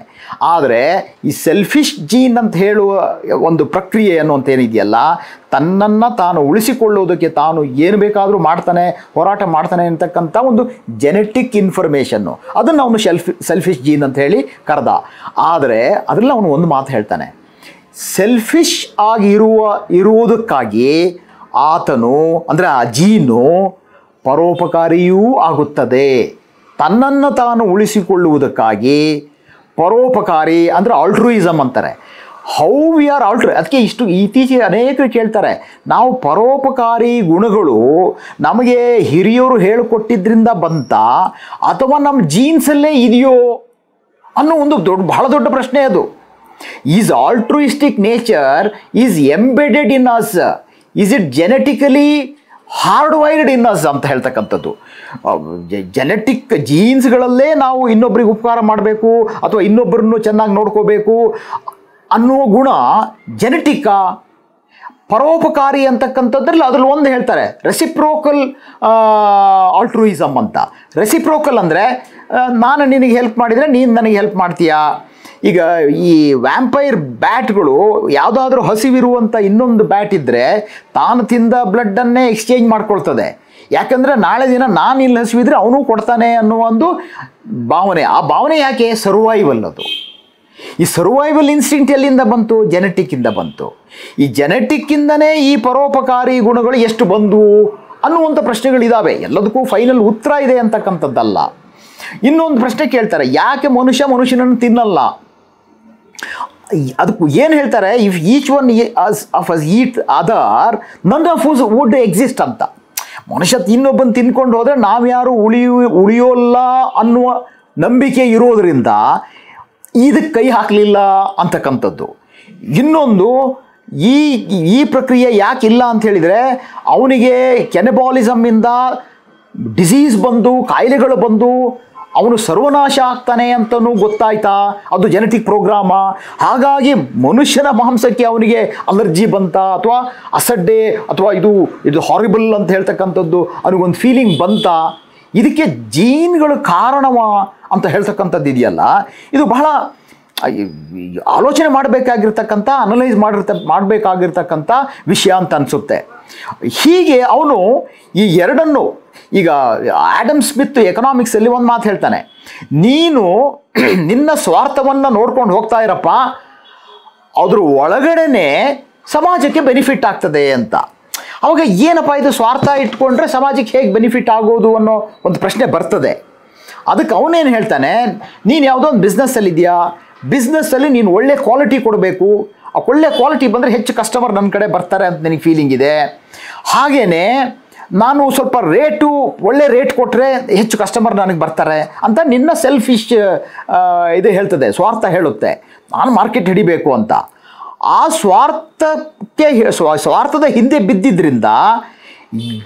A: ಆದರೆ ಈ ಸೆಲ್ಫಿಶ್ ಜೀನ್ ಅಂತ ಹೇಳುವ ಒಂದು ಪ್ರಕ್ರಿಯೆ ಅನ್ನುವಂಥ ಏನಿದೆಯಲ್ಲ, ತನ್ನನ್ನು ತಾನು ಉಳಿಸಿಕೊಳ್ಳೋದಕ್ಕೆ ತಾನು ಏನು ಬೇಕಾದರೂ ಮಾಡ್ತಾನೆ, ಹೋರಾಟ ಮಾಡ್ತಾನೆ ಅಂತಕ್ಕಂಥ ಒಂದು ಜೆನೆಟಿಕ್ ಇನ್ಫಾರ್ಮೇಷನ್ನು ಅದನ್ನು ಅವನು ಸೆಲ್ಫ್ ಸೆಲ್ಫಿಶ್ ಜೀನ್ ಅಂತ ಹೇಳಿ ಕರೆದ. ಆದರೆ ಅದರಲ್ಲಿ ಅವನು ಒಂದು ಮಾತು ಹೇಳ್ತಾನೆ. ಸೆಲ್ಫಿಶ್ ಆಗಿರುವ ಇರುವುದಕ್ಕಾಗಿ ಆತನು, ಅಂದರೆ ಆ ಜೀನು ಪರೋಪಕಾರಿಯೂ ಆಗುತ್ತದೆ. ತನ್ನನ್ನು ತಾನು ಉಳಿಸಿಕೊಳ್ಳುವುದಕ್ಕಾಗಿ ಪರೋಪಕಾರಿ, ಅಂದರೆ ಆಲ್ಟ್ರೂಯಿಸಮ್ ಅಂತಾರೆ. ಹೌ ವಿ ಆರ್ ಆಲ್ಟ್ರ ಅದಕ್ಕೆ ಇಷ್ಟು, ಇತ್ತೀಚೆಗೆ ಅನೇಕರು ಕೇಳ್ತಾರೆ, ನಾವು ಪರೋಪಕಾರಿ ಗುಣಗಳು ನಮಗೆ ಹಿರಿಯರು ಹೇಳಿಕೊಟ್ಟಿದ್ದರಿಂದ ಬಂತ, ಅಥವಾ ನಮ್ಮ ಜೀನ್ಸಲ್ಲೇ ಇದೆಯೋ ಅನ್ನೋ ಒಂದು ದೊಡ್ಡ, ಬಹಳ ದೊಡ್ಡ ಪ್ರಶ್ನೆ ಅದು. Is altruistic nature is embedded in us is it genetically hard wired in us ಅಂತ ಹೇಳ್ತಕ್ಕಂಥದ್ದು. ಜೆನೆಟಿಕ್ ಜೀನ್ಸ್ಗಳಲ್ಲೇ ನಾವು ಇನ್ನೊಬ್ರಿಗೆ ಉಪಕಾರ ಮಾಡಬೇಕು ಅಥವಾ ಇನ್ನೊಬ್ಬರನ್ನು ಚೆನ್ನಾಗಿ ನೋಡ್ಕೋಬೇಕು ಅನ್ನುವ ಗುಣ ಜೆನೆಟಿಕ ಪರೋಪಕಾರಿ ಅಂತಕ್ಕಂಥದ್ರಲ್ಲಿ ಅದ್ರಲ್ಲಿ ಒಂದು ಹೇಳ್ತಾರೆ ರೆಸಿಪ್ರೋಕಲ್ ಆಲ್ಟ್ರೂಯಿಸಮ್ ಅಂತ. ರೆಸಿಪ್ರೋಕಲ್ ಅಂದರೆ ನಾನು ನಿನಗೆ ಹೆಲ್ಪ್ ಮಾಡಿದರೆ ನೀನು ನನಗೆ ಹೆಲ್ಪ್ ಮಾಡ್ತೀಯಾ? ಈಗ ಈ ವ್ಯಾಂಪೈರ್ ಬ್ಯಾಟ್ಗಳು ಯಾವುದಾದ್ರೂ ಹಸಿವಿರುವಂಥ ಇನ್ನೊಂದು ಬ್ಯಾಟ್ ಇದ್ದರೆ ತಾನು ತಿಂದ ಬ್ಲಡ್ಡನ್ನೇ ಎಕ್ಸ್ಚೇಂಜ್ ಮಾಡ್ಕೊಳ್ತದೆ. ಯಾಕಂದರೆ ನಾಳೆ ದಿನ ನಾನು ಇಲ್ಲಿ ಹಸಿವಿದ್ರೆ ಅವನು ಕೊಡ್ತಾನೆ ಅನ್ನುವ ಒಂದು ಭಾವನೆ. ಆ ಭಾವನೆ ಯಾಕೆ? ಸರ್ವೈವಲ್ ಅದು. ಈ ಸರ್ವೈವಲ್ ಇನ್ಸ್ಟಿಂಕ್ಟ್ ಎಲ್ಲಿಂದ ಬಂತು? ಜೆನೆಟಿಕ್ಕಿಂದ ಬಂತು. ಈ ಜೆನೆಟಿಕ್ಕಿಂದನೇ ಈ ಪರೋಪಕಾರಿ ಗುಣಗಳು ಎಷ್ಟು ಬಂದವು ಅನ್ನುವಂಥ ಪ್ರಶ್ನೆಗಳಿದ್ದಾವೆ ಎಲ್ಲದಕ್ಕೂ ಫೈನಲ್ ಉತ್ತರ ಇದೆ ಅಂತಕ್ಕಂಥದ್ದಲ್ಲ. ಇನ್ನೊಂದು ಪ್ರಶ್ನೆ ಕೇಳ್ತಾರೆ, ಯಾಕೆ ಮನುಷ್ಯ ಮನುಷ್ಯನನ್ನು ತಿನ್ನಲ್ಲ? ಅದಕ್ಕೂ ಏನು ಹೇಳ್ತಾರೆ if each one of us eat other none of us would exist ಅಂತ. ಮನುಷ್ಯ ಇನ್ನೊಬ್ಬನ ತಿನ್ಕೊಂಡು ಹೋದರೆ ನಾವ್ಯಾರು ಉಳಿಯು, ಉಳಿಯೋಲ್ಲ ಅನ್ನುವ ನಂಬಿಕೆ ಇರೋದರಿಂದ ಇದಕ್ಕೆ ಕೈ ಹಾಕಲಿಲ್ಲ ಅಂತಕ್ಕಂಥದ್ದು. ಇನ್ನೊಂದು, ಈ ಈ ಪ್ರಕ್ರಿಯೆ ಯಾಕೆ ಇಲ್ಲ ಅಂತ ಹೇಳಿದರೆ, ಅವನಿಗೆ ಕೆನೆಬಾಲಿಸಮ್ಮಿಂದ ಡಿಸೀಸ್ ಬಂದು, ಕಾಯಿಲೆಗಳು ಬಂದು ಅವನು ಸರ್ವನಾಶ ಆಗ್ತಾನೆ ಅಂತಲೂ ಗೊತ್ತಾಯ್ತಾ? ಅದು ಜೆನೆಟಿಕ್ ಪ್ರೋಗ್ರಾಮ ಹಾಗಾಗಿ ಮನುಷ್ಯನ ಮಾಂಸಕ್ಕೆ ಅವನಿಗೆ ಅಲರ್ಜಿ ಬಂತ? ಅಥವಾ ಅಸಡ್ಡೆ, ಅಥವಾ ಇದು ಇದು ಹಾರಿಬಲ್ ಅಂತ ಹೇಳ್ತಕ್ಕಂಥದ್ದು ಅವನಿಗೊಂದು ಫೀಲಿಂಗ್ ಬಂತ? ಇದಕ್ಕೆ ಜೀನ್ಗಳು ಕಾರಣವ ಅಂತ ಹೇಳ್ತಕ್ಕಂಥದ್ದು ಇದೆಯಲ್ಲ? ಇದು ಬಹಳ ಆಲೋಚನೆ ಮಾಡಬೇಕಾಗಿರ್ತಕ್ಕಂಥ ಅನಲೈಸ್ ಮಾಡಿರ್ತ, ಮಾಡಬೇಕಾಗಿರ್ತಕ್ಕಂಥ ವಿಷಯ ಅಂತ ಅನಿಸುತ್ತೆ. ಹೀಗೆ ಅವನು ಈ ಎರಡನ್ನು, ಈಗ ಆ್ಯಡಮ್ ಸ್ಮಿತ್ ಎಕನಾಮಿಕ್ಸಲ್ಲಿ ಒಂದು ಮಾತು ಹೇಳ್ತಾನೆ. ನೀನು ನಿನ್ನ ಸ್ವಾರ್ಥವನ್ನು ನೋಡ್ಕೊಂಡು ಹೋಗ್ತಾ ಇರಪ್ಪ, ಅದ್ರ ಒಳಗಡೆನೆ ಸಮಾಜಕ್ಕೆ ಬೆನಿಫಿಟ್ ಆಗ್ತದೆ ಅಂತ. ಅವಾಗ ಏನಪ್ಪ ಇದು ಸ್ವಾರ್ಥ ಇಟ್ಕೊಂಡ್ರೆ ಸಮಾಜಕ್ಕೆ ಹೇಗೆ ಬೆನಿಫಿಟ್ ಆಗೋದು ಅನ್ನೋ ಒಂದು ಪ್ರಶ್ನೆ ಬರ್ತದೆ. ಅದಕ್ಕೆ ಅವನೇನು ಹೇಳ್ತಾನೆ, ನೀನು ಯಾವುದೋ ಒಂದು ಬಿಸ್ನೆಸ್ಸಲ್ಲಿದೆಯಾ ಬಿಸ್ನೆಸ್ಸಲ್ಲಿ ನೀನು ಒಳ್ಳೆ ಕ್ವಾಲಿಟಿ ಕೊಡಬೇಕು ಒಳ್ಳೆ ಕ್ವಾಲಿಟಿ ಬಂದರೆ ಹೆಚ್ಚು ಕಸ್ಟಮರ್ ನನ್ನ ಕಡೆ ಬರ್ತಾರೆ ಅಂತ ನನಗೆ ಫೀಲಿಂಗ್ ಇದೆ. ಹಾಗೆಯೇ ನಾನು ಸ್ವಲ್ಪ ರೇಟು ಒಳ್ಳೆ ರೇಟ್ ಕೊಟ್ಟರೆ ಹೆಚ್ಚು ಕಸ್ಟಮರ್ ನನಗೆ ಬರ್ತಾರೆ ಅಂತ ನಿನ್ನ ಸೆಲ್ಫಿಶ್ ಇದು ಹೇಳ್ತದೆ, ಸ್ವಾರ್ಥ ಹೇಳುತ್ತೆ. ನಾನು ಮಾರ್ಕೆಟ್ ಹಿಡಿಬೇಕು ಅಂತ. ಆ ಸ್ವಾರ್ಥಕ್ಕೆ ಸ್ವಾರ್ಥದ ಹಿಂದೆ ಬಿದ್ದಿದ್ದರಿಂದ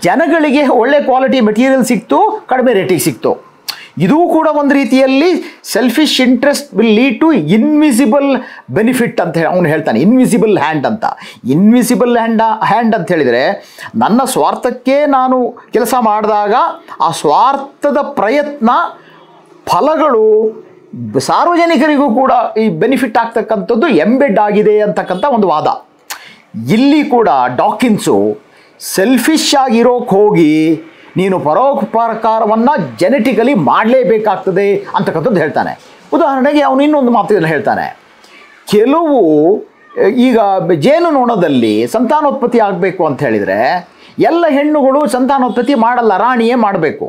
A: ಜನಗಳಿಗೆ ಒಳ್ಳೆ ಕ್ವಾಲಿಟಿ ಮೆಟೀರಿಯಲ್ ಸಿಕ್ತು, ಕಡಿಮೆ ರೇಟಿಗೆ ಸಿಕ್ತು. ಇದೂ ಕೂಡ ಒಂದು ರೀತಿಯಲ್ಲಿ selfish interest will lead to invisible benefit ಅಂತ ಹೇಳಿ ಅವನು ಹೇಳ್ತಾನೆ. ಇನ್ವಿಸಿಬಲ್ ಹ್ಯಾಂಡ್ ಅಂತ. ಇನ್ವಿಸಿಬಲ್ ಹ್ಯಾಂಡ ಹ್ಯಾಂಡ್ ಅಂತ ಹೇಳಿದರೆ ನನ್ನ ಸ್ವಾರ್ಥಕ್ಕೆ ನಾನು ಕೆಲಸ ಮಾಡಿದಾಗ ಆ ಸ್ವಾರ್ಥದ ಪ್ರಯತ್ನ ಫಲಗಳು ಸಾರ್ವಜನಿಕರಿಗೂ ಕೂಡ ಈ ಬೆನಿಫಿಟ್ ಆಗ್ತಕ್ಕಂಥದ್ದು ಎಂಬೆಡ್ ಆಗಿದೆ ಅಂತಕ್ಕಂಥ ಒಂದು ವಾದ. ಇಲ್ಲಿ ಕೂಡ ಡಾಕಿನ್ಸು ಸೆಲ್ಫಿಶ್ ಆಗಿರೋಕೆ ಹೋಗಿ ನೀನು ಪರೋಪಕಾರವನ್ನು ಜೆನೆಟಿಕಲಿ ಮಾಡಲೇಬೇಕಾಗ್ತದೆ ಅಂತಕ್ಕಂಥದ್ದು ಹೇಳ್ತಾನೆ. ಉದಾಹರಣೆಗೆ ಅವನು ಇನ್ನೊಂದು ಮಾತುಗಳನ್ನ ಹೇಳ್ತಾನೆ. ಕೆಲವು, ಈಗ ಜೇನುನೊಣದಲ್ಲಿ ಸಂತಾನೋತ್ಪತ್ತಿ ಆಗಬೇಕು ಅಂತ ಹೇಳಿದರೆ ಎಲ್ಲ ಹೆಣ್ಣುಗಳು ಸಂತಾನೋತ್ಪತ್ತಿ ಮಾಡಲ್ಲ, ರಾಣಿಯೇ ಮಾಡಬೇಕು.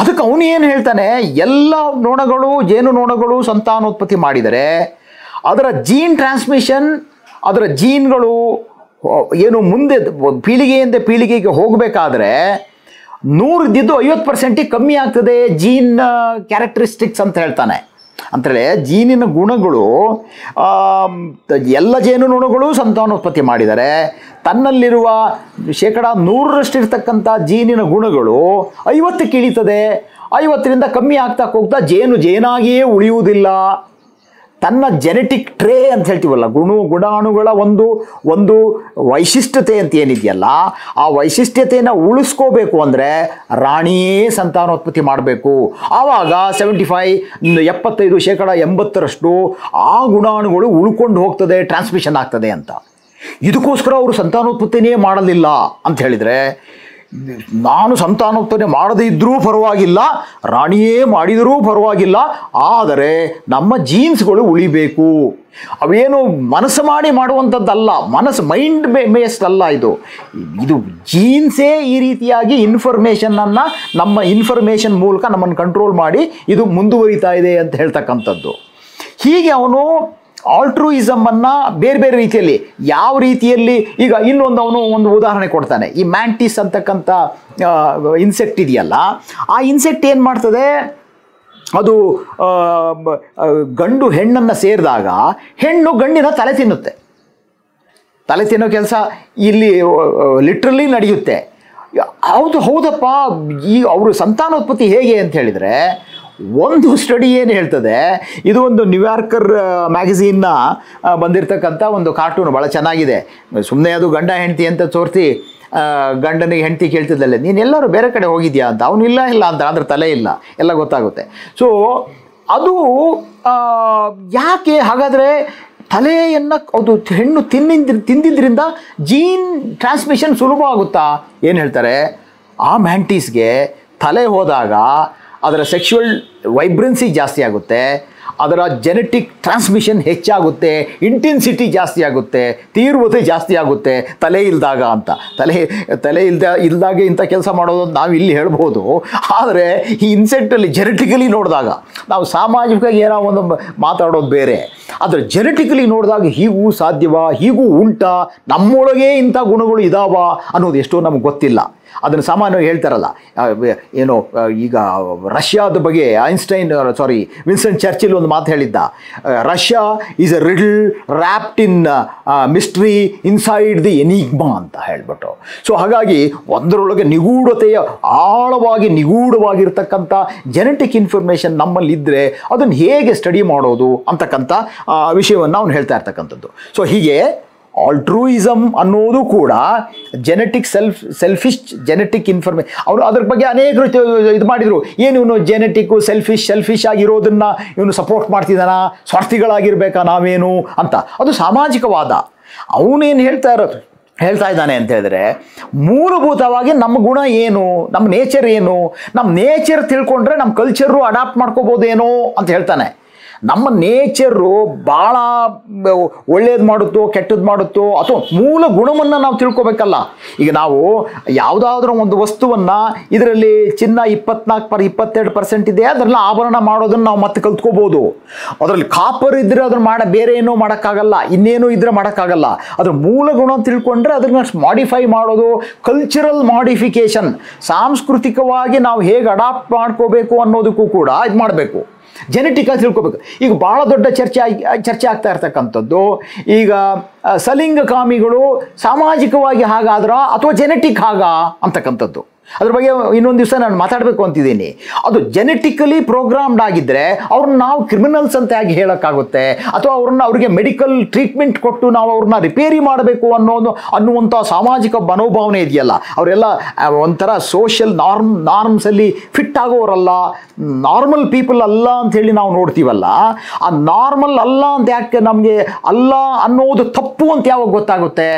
A: ಅದಕ್ಕೆ ಅವನು ಏನು ಹೇಳ್ತಾನೆ? ಎಲ್ಲ ನೊಣಗಳು, ಜೇನು ನೋಣಗಳು ಸಂತಾನೋತ್ಪತ್ತಿ ಮಾಡಿದರೆ ಅದರ ಜೀನ್ ಟ್ರಾನ್ಸ್ಮಿಷನ್ ಅದರ ಜೀನ್ಗಳು ಏನು ಮುಂದೆ, ಪೀಳಿಗೆಯಿಂದ ಪೀಳಿಗೆಗೆ ಹೋಗಬೇಕಾದ್ರೆ ನೂರದಿದ್ದು ಐವತ್ತು ಪರ್ಸೆಂಟಿಗೆ ಕಮ್ಮಿ ಆಗ್ತದೆ ಜೀನ್ ಕ್ಯಾರೆಕ್ಟರಿಸ್ಟಿಕ್ಸ್ ಅಂತ ಹೇಳ್ತಾನೆ. ಅಂತೇಳಿ ಜೀನಿನ ಗುಣಗಳು ಎಲ್ಲ ಜೇನುನೊಣಗಳು ಸಂತಾನೋತ್ಪತ್ತಿ ಮಾಡಿದರೆ ತನ್ನಲ್ಲಿರುವ ಶೇಕಡ ನೂರರಷ್ಟು ಇರ್ತಕ್ಕಂಥ ಜೀನಿನ ಗುಣಗಳು ಐವತ್ತಕ್ಕೆ ಇಳಿತದೆ ಐವತ್ತರಿಂದ ಕಮ್ಮಿ ಆಗ್ತಾ ಹೋಗ್ತಾ ಜೇನು ಜೇನಾಗಿಯೇ ಉಳಿಯುವುದಿಲ್ಲ. ತನ್ನ ಜೆನೆಟಿಕ್ ಟ್ರೇ ಅಂತ ಹೇಳ್ತೀವಲ್ಲ, ಗುಣ, ಗುಣಾಣುಗಳ ಒಂದು ಒಂದು ವೈಶಿಷ್ಟ್ಯತೆ ಅಂತ ಏನಿದೆಯಲ್ಲ, ಆ ವೈಶಿಷ್ಟ್ಯತೆಯನ್ನು ಉಳಿಸ್ಕೋಬೇಕು ಅಂದರೆ ರಾಣಿಯೇ ಸಂತಾನೋತ್ಪತ್ತಿ ಮಾಡಬೇಕು. ಆವಾಗ ಸೆವೆಂಟಿ ಫೈವ್ ಎಪ್ಪತ್ತೈದು ಶೇಕಡ ಎಂಬತ್ತರಷ್ಟು ಆ ಗುಣಾಣುಗಳು ಉಳ್ಕೊಂಡು ಹೋಗ್ತದೆ ಟ್ರಾನ್ಸ್ಮಿಷನ್ ಆಗ್ತದೆ ಅಂತ. ಇದಕ್ಕೋಸ್ಕರ ಅವರು ಸಂತಾನೋತ್ಪತ್ತಿನೇ ಮಾಡಲಿಲ್ಲ ಅಂತ ಹೇಳಿದರೆ ನಾನು ಸಂತಾನೋತ್ಪತ್ತಿ ಮಾಡದೇ ಇದ್ದರೂ ಪರವಾಗಿಲ್ಲ, ರಾಣಿಯೇ ಮಾಡಿದರೂ ಪರವಾಗಿಲ್ಲ, ಆದರೆ ನಮ್ಮ ಜೀನ್ಸ್ಗಳು ಉಳಿಬೇಕು. ಅವೇನು ಮನಸ್ಸು ಮಾಡಿ ಮಾಡುವಂಥದ್ದಲ್ಲ, ಮನಸ್ಸು ಮೈಂಡ್ ಬೇಸ್ಡ್ ಅಲ್ಲ ಇದು. ಇದು ಜೀನ್ಸೇ ಈ ರೀತಿಯಾಗಿ ಇನ್ಫಾರ್ಮೇಷನನ್ನು ನಮ್ಮ ಇನ್ಫಾರ್ಮೇಷನ್ ಮೂಲಕ ನಮ್ಮನ್ನು ಕಂಟ್ರೋಲ್ ಮಾಡಿ ಇದು ಮುಂದುವರಿತಾ ಇದೆ ಅಂತ ಹೇಳ್ತಕ್ಕಂಥದ್ದು. ಹೀಗೆ ಅವನು ಆಲ್ಟ್ರೂಯಿಸಮನ್ನು ಬೇರೆ ಬೇರೆ ರೀತಿಯಲ್ಲಿ ಯಾವ ರೀತಿಯಲ್ಲಿ ಈಗ ಇನ್ನೊಂದು ಅವನು ಒಂದು ಉದಾಹರಣೆ ಕೊಡ್ತಾನೆ. ಈ ಮ್ಯಾಂಟಿಸ್ ಅಂತಕ್ಕಂಥ ಇನ್ಸೆಕ್ಟ್ ಇದೆಯಲ್ಲ, ಆ ಇನ್ಸೆಕ್ಟ್ ಏನು ಮಾಡ್ತದೆ? ಅದು ಗಂಡು ಹೆಣ್ಣನ್ನು ಸೇರಿದಾಗ ಹೆಣ್ಣು ಗಂಡಿನ ತಲೆ ತಿನ್ನುತ್ತೆ. ತಲೆ ತಿನ್ನೋ ಕೆಲಸ ಇಲ್ಲಿ ಲಿಟ್ರಲಿ ನಡೆಯುತ್ತೆ. ಹೌದು, ಹೌದಪ್ಪ, ಈ ಅವರು ಸಂತಾನೋತ್ಪತ್ತಿ ಹೇಗೆ ಅಂತ ಹೇಳಿದರೆ ಒಂದು ಸ್ಟಡಿ ಏನು ಹೇಳ್ತದೆ, ಇದು ಒಂದು ನ್ಯೂಯಾರ್ಕರ್ ಮ್ಯಾಗಝೀನ್ನ ಬಂದಿರತಕ್ಕಂಥ ಒಂದು ಕಾರ್ಟೂನ್ ಭಾಳ ಚೆನ್ನಾಗಿದೆ. ಸುಮ್ಮನೆ ಅದು ಗಂಡ ಹೆಂಡತಿ ಅಂತ ತೋರಿಸಿ ಗಂಡನಿಗೆ ಹೆಂಡತಿ ಕೇಳ್ತಿದ್ದಲ್ಲೇ ನೀನು ಎಲ್ಲರೂ ಬೇರೆ ಕಡೆ ಹೋಗಿದ್ಯಾ ಅಂತ? ಅವನು ಇಲ್ಲ ಇಲ್ಲ ಅಂತ ಅದ್ರ ತಲೆ ಇಲ್ಲ. ಎಲ್ಲ ಗೊತ್ತಾಗುತ್ತೆ. ಸೊ ಅದು ಯಾಕೆ ಹಾಗಾದರೆ ತಲೆಯನ್ನು ಅದು ಹೆಣ್ಣು ತಿನ್ನಿಂದ ತಿಂದಿದ್ದರಿಂದ ಜೀನ್ ಟ್ರಾನ್ಸ್ಮಿಷನ್ ಸುಲಭ ಆಗುತ್ತಾ ಏನು ಹೇಳ್ತಾರೆ? ಆ ಮ್ಯಾಂಟೀಸ್ಗೆ ತಲೆ ಹೋದಾಗ ಅದರ ಸೆಕ್ಷುವಲ್ ವೈಬ್ರೆನ್ಸಿ ಜಾಸ್ತಿ ಆಗುತ್ತೆ, ಅದರ ಜೆನೆಟಿಕ್ ಟ್ರಾನ್ಸ್ಮಿಷನ್ ಹೆಚ್ಚಾಗುತ್ತೆ ಇಂಟೆನ್ಸಿಟಿ ಜಾಸ್ತಿ ಆಗುತ್ತೆ, ತೀವ್ರತೆ ಜಾಸ್ತಿ ಆಗುತ್ತೆ, ತಲೆ ಇಲ್ದಾಗ ಅಂತ. ತಲೆ ತಲೆ ಇಲ್ದ, ಇಲ್ದಾಗೆ ಇಂಥ ಕೆಲಸ ಮಾಡೋದು ನಾವು ಇಲ್ಲಿ ಹೇಳ್ಬೋದು. ಆದರೆ ಈ ಇನ್ಸೆಕ್ಟಲ್ಲಿ ಜೆನೆಟಿಕಲಿ ನೋಡಿದಾಗ, ನಾವು ಸಾಮಾಜಿಕವಾಗಿ ಏನೋ ಒಂದು ಮಾತಾಡೋದು ಬೇರೆ. ಆದರೆ ಜೆನೆಟಿಕಲಿ ನೋಡಿದಾಗ ಹೀಗೂ ಸಾಧ್ಯವಾ, ಹೀಗೂ ಉಂಟಾ, ನಮ್ಮೊಳಗೆ ಇಂಥ ಗುಣಗಳು ಇದಾವಾ ಅನ್ನೋದು ಎಷ್ಟೋ ನಮ್ಗೆ ಗೊತ್ತಿಲ್ಲ. ಅದನ್ನು ಸಾಮಾನ್ಯವಾಗಿ ಹೇಳ್ತಾರಲ್ಲ. ಏನೋ ಈಗ ರಷ್ಯಾದ ಬಗ್ಗೆ ಐನ್ಸ್ಟೈನ್, ಸಾರಿ ವಿನ್ಸೆಂಟ್ ಚರ್ಚಿಲ್ ಒಂದು ಮಾತು ಹೇಳಿದ್ದ. Russia is a riddle wrapped in mystery inside the enigma ಅಂತ ಹೇಳ್ಬಿಟ್ಟು. ಸೊ ಹಾಗಾಗಿ ಒಂದರೊಳಗೆ ನಿಗೂಢತೆಯ, ಆಳವಾಗಿ ನಿಗೂಢವಾಗಿರ್ತಕ್ಕಂಥ ಜೆನೆಟಿಕ್ ಇನ್ಫಾರ್ಮೇಷನ್ ನಮ್ಮಲ್ಲಿದ್ದರೆ ಅದನ್ನು ಹೇಗೆ ಸ್ಟಡಿ ಮಾಡೋದು ಅಂತಕ್ಕಂಥ ವಿಷಯವನ್ನು ಅವನು ಹೇಳ್ತಾ ಇರ್ತಕ್ಕಂಥದ್ದು. ಸೊ ಹೀಗೆ ಆಲ್ಟ್ರೂಯಿಸಮ್ ಅನ್ನೋದು ಕೂಡ ಜೆನೆಟಿಕ್ ಸೆಲ್ಫ್ ಸೆಲ್ಫಿಶ್ ಜೆನೆಟಿಕ್ ಇನ್ಫಾರ್ಮೇ ಅವರು ಅದ್ರ ಬಗ್ಗೆ ಅನೇಕ ಇದು ಮಾಡಿದರು. ಏನು ಇವನು ಜೆನೆಟಿಕ್ಕು ಸೆಲ್ಫಿಶ್ ಸೆಲ್ಫಿಶ್ ಆಗಿರೋದನ್ನು ಇವನು ಸಪೋರ್ಟ್ ಮಾಡ್ತಿದ್ದಾನ? ಸ್ವಾರ್ಥಿಗಳಾಗಿರ್ಬೇಕಾ ನಾವೇನು ಅಂತ. ಅದು ಸಾಮಾಜಿಕವಾದ. ಅವನೇನು ಹೇಳ್ತಾ ಇರೋದು ಹೇಳ್ತಾ ಇದ್ದಾನೆ ಅಂತ ಹೇಳಿದ್ರೆ, ಮೂಲಭೂತವಾಗಿ ನಮ್ಮ ಗುಣ ಏನು? ನಮ್ಮ ನೇಚರ್ ಏನು? ನಮ್ಮ ನೇಚರ್ ತಿಳ್ಕೊಂಡ್ರೆ ನಮ್ಮ ಕಲ್ಚರು ಅಡಾಪ್ಟ್ ಮಾಡ್ಕೋಬೋದೇನೋ ಅಂತ ಹೇಳ್ತಾನೆ. ನಮ್ಮ ನೇಚರು ಭಾಳ ಒಳ್ಳೇದು ಮಾಡುತ್ತೋ ಕೆಟ್ಟದ್ದು ಮಾಡುತ್ತೋ, ಅಥವಾ ಮೂಲ ಗುಣವನ್ನು ನಾವು ತಿಳ್ಕೊಬೇಕಲ್ಲ. ಈಗ ನಾವು ಯಾವುದಾದ್ರೂ ಒಂದು ವಸ್ತುವನ್ನು ಇದರಲ್ಲಿ ಚಿನ್ನ ಇಪ್ಪತ್ನಾಲ್ಕು ಪರ್ ಇಪ್ಪತ್ತೆರಡು ಪರ್ಸೆಂಟ್ ಇದೆ, ಅದರಲ್ಲಿ ಆಭರಣ ಮಾಡೋದನ್ನು ನಾವು ಮತ್ತೆ ಕಲ್ತ್ಕೋಬೋದು. ಅದರಲ್ಲಿ ಕಾಪರ್ ಇದ್ದರೆ ಅದನ್ನು ಮಾಡೋ, ಬೇರೆ ಏನೋ ಮಾಡೋಕ್ಕಾಗಲ್ಲ, ಇನ್ನೇನು ಇದ್ರೆ ಮಾಡೋಕ್ಕಾಗಲ್ಲ. ಅದ್ರ ಮೂಲ ಗುಣ ತಿಳ್ಕೊಂಡ್ರೆ ಅದನ್ನ ಮಾಡಿಫೈ ಮಾಡೋದು ಕಲ್ಚರಲ್ ಮಾಡಿಫಿಕೇಶನ್ ಸಾಂಸ್ಕೃತಿಕವಾಗಿ ನಾವು ಹೇಗೆ ಅಡಾಪ್ಟ್ ಮಾಡ್ಕೋಬೇಕು ಅನ್ನೋದಕ್ಕೂ ಕೂಡ ಇದು ಮಾಡಬೇಕು. ಜೆನೆಟಿಕಾಗಿ ತಿಳ್ಕೊಬೇಕು. ಈಗ ಭಾಳ ದೊಡ್ಡ ಚರ್ಚೆ ಆಗಿ, ಚರ್ಚೆ ಆಗ್ತಾ ಇರ್ತಕ್ಕಂಥದ್ದು, ಈಗ ಸಲಿಂಗಕಾಮಿಗಳು ಸಾಮಾಜಿಕವಾಗಿ ಹಾಗಾದ್ರ ಅಥವಾ ಜೆನೆಟಿಕ್ ಹಾಗಾ ಅಂತಕ್ಕಂಥದ್ದು? ಅದ್ರ ಬಗ್ಗೆ ಇನ್ನೊಂದು ದಿವಸ ನಾನು ಮಾತಾಡಬೇಕು ಅಂತಿದ್ದೀನಿ. ಅದು ಜೆನೆಟಿಕಲಿ ಪ್ರೋಗ್ರಾಮ್ಡ್ ಆಗಿದ್ದರೆ ಅವ್ರನ್ನ ನಾವು ಕ್ರಿಮಿನಲ್ಸ್ ಅಂತ ಹೇಗೆ ಹೇಳೋಕ್ಕಾಗುತ್ತೆ. ಅಥವಾ ಅವ್ರನ್ನ ಅವರಿಗೆ ಮೆಡಿಕಲ್ ಟ್ರೀಟ್ಮೆಂಟ್ ಕೊಟ್ಟು ನಾವು ಅವ್ರನ್ನ ರಿಪೇರಿ ಮಾಡಬೇಕು ಅನ್ನೋದು ಅನ್ನುವಂಥ ಸಾಮಾಜಿಕ ಮನೋಭಾವನೆ ಇದೆಯಲ್ಲ. ಅವರೆಲ್ಲ ಒಂಥರ ಸೋಷಿಯಲ್ ನಾರ್ಮ್ ನಾರ್ಮ್ಸಲ್ಲಿ ಫಿಟ್ ಆಗೋರಲ್ಲ. ನಾರ್ಮಲ್ ಪೀಪಲ್ ಅಲ್ಲ ಅಂಥೇಳಿ ನಾವು ನೋಡ್ತೀವಲ್ಲ. ಆ ನಾರ್ಮಲ್ ಅಲ್ಲ ಅಂತ ಯಾಕೆ ನಮಗೆ ಅಲ್ಲ ಅನ್ನೋದು ತಪ್ಪು ಅಂತ ಯಾವಾಗ ಗೊತ್ತಾಗುತ್ತೆ?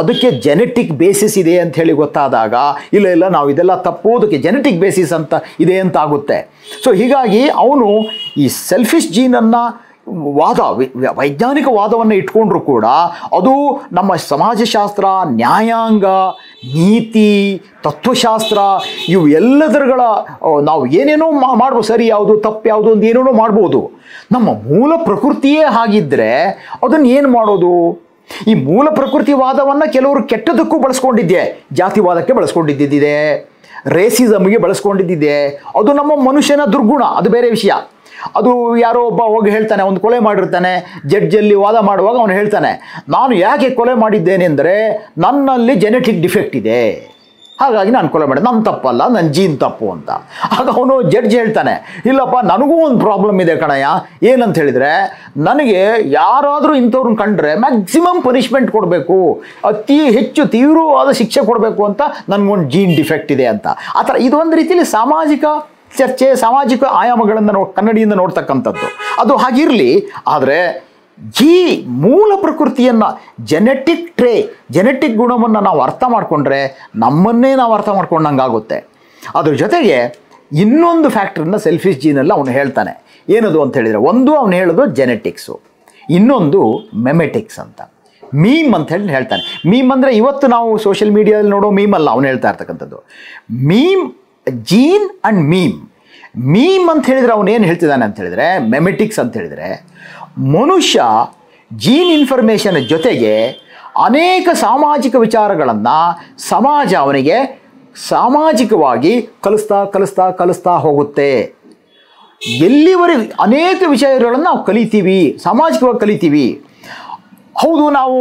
A: ಅದಕ್ಕೆ ಜೆನೆಟಿಕ್ ಬೇಸಿಸ್ ಇದೆ ಅಂತ ಹೇಳಿ ಗೊತ್ತಾದಾಗ, ಇಲ್ಲ ಇಲ್ಲ, ನಾವು ಇದೆಲ್ಲ ತಪ್ಪು ಅದಕ್ಕೆ ಜೆನೆಟಿಕ್ ಬೇಸಿಸ್ ಅಂತ ಇದೆ ಅಂತ ಆಗುತ್ತೆ ಸೊ ಹೀಗಾಗಿ ಅವನು ಈ ಸೆಲ್ಫಿಶ್ ಜೀನನ್ನು ವಾದ ವೈಜ್ಞಾನಿಕ ವಾದವನ್ನು ಇಟ್ಕೊಂಡ್ರೂ ಕೂಡ ಅದು ನಮ್ಮ ಸಮಾಜಶಾಸ್ತ್ರ, ನ್ಯಾಯಾಂಗ, ನೀತಿ, ತತ್ವಶಾಸ್ತ್ರ ಇವು ಎಲ್ಲದರಗಳ ನಾವು ಏನೇನೋ ಮಾಡ್ಬೋದು, ಸರಿ ಯಾವುದು, ತಪ್ಪು ಯಾವುದು ಅಂತ ಏನೇನೋ ಮಾಡ್ಬೋದು. ನಮ್ಮ ಮೂಲ ಪ್ರಕೃತಿಯೇ ಹಾಗಿದ್ದರೆ ಅದನ್ನು ಏನು ಮಾಡೋದು? ಈ ಮೂಲ ಪ್ರಕೃತಿ ವಾದವನ್ನು ಕೆಲವರು ಕೆಟ್ಟದಕ್ಕೂ ಬಳಸ್ಕೊಂಡಿದ್ದೆ ಜಾತಿವಾದಕ್ಕೆ ಬಳಸ್ಕೊಂಡಿದ್ದಿದೆ ರೇಸಿಸಮ್ಗೆ ಬಳಸ್ಕೊಂಡಿದ್ದಿದೆ ಅದು ನಮ್ಮ ಮನುಷ್ಯನ ದುರ್ಗುಣ, ಅದು ಬೇರೆ ವಿಷಯ. ಅದು ಯಾರೋ ಒಬ್ಬ ಹೋಗಿ ಹೇಳ್ತಾನೆ, ಒಂದು ಕೊಲೆ ಮಾಡಿರ್ತಾನೆ ಜಡ್ಜಲ್ಲಿ ವಾದ ಮಾಡುವಾಗ ಅವನು ಹೇಳ್ತಾನೆ, ನಾನು ಯಾಕೆ ಕೊಲೆ ಮಾಡಿದ್ದೇನೆ ಅಂದರೆ ನನ್ನಲ್ಲಿ ಜೆನೆಟಿಕ್ ಡಿಫೆಕ್ಟ್ ಇದೆ. ಹಾಗಾಗಿ ನಾನು ಕೊಲೆ ಮಾಡಿದೆ. ನನ್ನ ತಪ್ಪಲ್ಲ ನನ್ನ ಜೀನ್ ತಪ್ಪು ಅಂತ. ಆಗ ಅವನು ಜಡ್ಜ್ ಹೇಳ್ತಾನೆ, ಇಲ್ಲಪ್ಪ, ನನಗೂ ಒಂದು ಪ್ರಾಬ್ಲಮ್ ಇದೆ ಕಣಯ್ಯ. ಏನಂತ ಹೇಳಿದರೆ, ನನಗೆ ಯಾರಾದರೂ ಇಂಥವ್ರನ್ನ ಕಂಡ್ರೆ ಮ್ಯಾಕ್ಸಿಮಮ್ ಪನಿಷ್ಮೆಂಟ್ ಕೊಡಬೇಕು. ಅತಿ ಹೆಚ್ಚು ತೀವ್ರವಾದ ಶಿಕ್ಷೆ ಕೊಡಬೇಕು ಅಂತ ನನಗೊಂದು ಜೀನ್ ಡಿಫೆಕ್ಟ್ ಇದೆ ಅಂತ. ಆ ಥರ ಇದೊಂದು ರೀತಿಯಲ್ಲಿ ಸಾಮಾಜಿಕ ಚರ್ಚೆ, ಸಾಮಾಜಿಕ ಆಯಾಮಗಳನ್ನು ನೋ, ಕನ್ನಡಿಯಿಂದ ನೋಡ್ತಕ್ಕಂಥದ್ದು. ಅದು ಹಾಗಿರಲಿ, ಆದರೆ ಈ ಮೂಲ ಪ್ರಕೃತಿಯನ್ನು ಜೆನೆಟಿಕ್ ಟ್ರೇ ಜೆನೆಟಿಕ್ ಗುಣವನ್ನು ನಾವು ಅರ್ಥ ಮಾಡಿಕೊಂಡ್ರೆ ನಮ್ಮನ್ನೇ ನಾವು ಅರ್ಥ ಮಾಡ್ಕೊಂಡಂಗೆ ಆಗುತ್ತೆ. ಅದ್ರ ಜೊತೆಗೆ ಇನ್ನೊಂದು ಫ್ಯಾಕ್ಟ್ರನ್ನ ಸೆಲ್ಫಿಶ್ ಜೀನಲ್ಲಿ ಅವನು ಹೇಳ್ತಾನೆ. ಏನದು ಅಂತ ಹೇಳಿದರೆ ಒಂದು ಅವನು ಹೇಳೋದು ಜೆನೆಟಿಕ್ಸು ಇನ್ನೊಂದು ಮೆಮೆಟಿಕ್ಸ್ ಅಂತ. ಮೀಮ್ ಅಂತ ಹೇಳಿ ಹೇಳ್ತಾನೆ. ಮೀಮ್ ಅಂದರೆ ಇವತ್ತು ನಾವು ಸೋಷಿಯಲ್ ಮೀಡಿಯಾದಲ್ಲಿ ನೋಡೋ ಮೀಮ್ ಅಲ್ಲ ಅವನು ಹೇಳ್ತಾ ಇರ್ತಕ್ಕಂಥದ್ದು. ಮೀಮ್ ಜೀನ್ ಆ್ಯಂಡ್ ಮೀಮ್ ಮೀಮ್ ಅಂತ ಹೇಳಿದರೆ ಅವನು ಏನು ಹೇಳ್ತಿದ್ದಾನೆ ಅಂತ ಹೇಳಿದರೆ ಮೆಮೆಟಿಕ್ಸ್ ಅಂತ ಹೇಳಿದರೆ ಮನುಷ್ಯ ಜೀನ್ ಇನ್ಫಾರ್ಮೇಷನ್ ಜೊತೆಗೆ ಅನೇಕ ಸಾಮಾಜಿಕ ವಿಚಾರಗಳನ್ನು ಸಮಾಜ ಅವನಿಗೆ ಸಾಮಾಜಿಕವಾಗಿ ಕಲಿಸ್ತಾ ಕಲಿಸ್ತಾ ಕಲಿಸ್ತಾ ಹೋಗುತ್ತೆ. ಎಲ್ಲಿವರೆಗೆ ಅನೇಕ ವಿಷಯಗಳನ್ನು ನಾವು ಕಲಿತೀವಿ, ಸಾಮಾಜಿಕವಾಗಿ ಕಲಿತೀವಿ. ಹೌದು, ನಾವು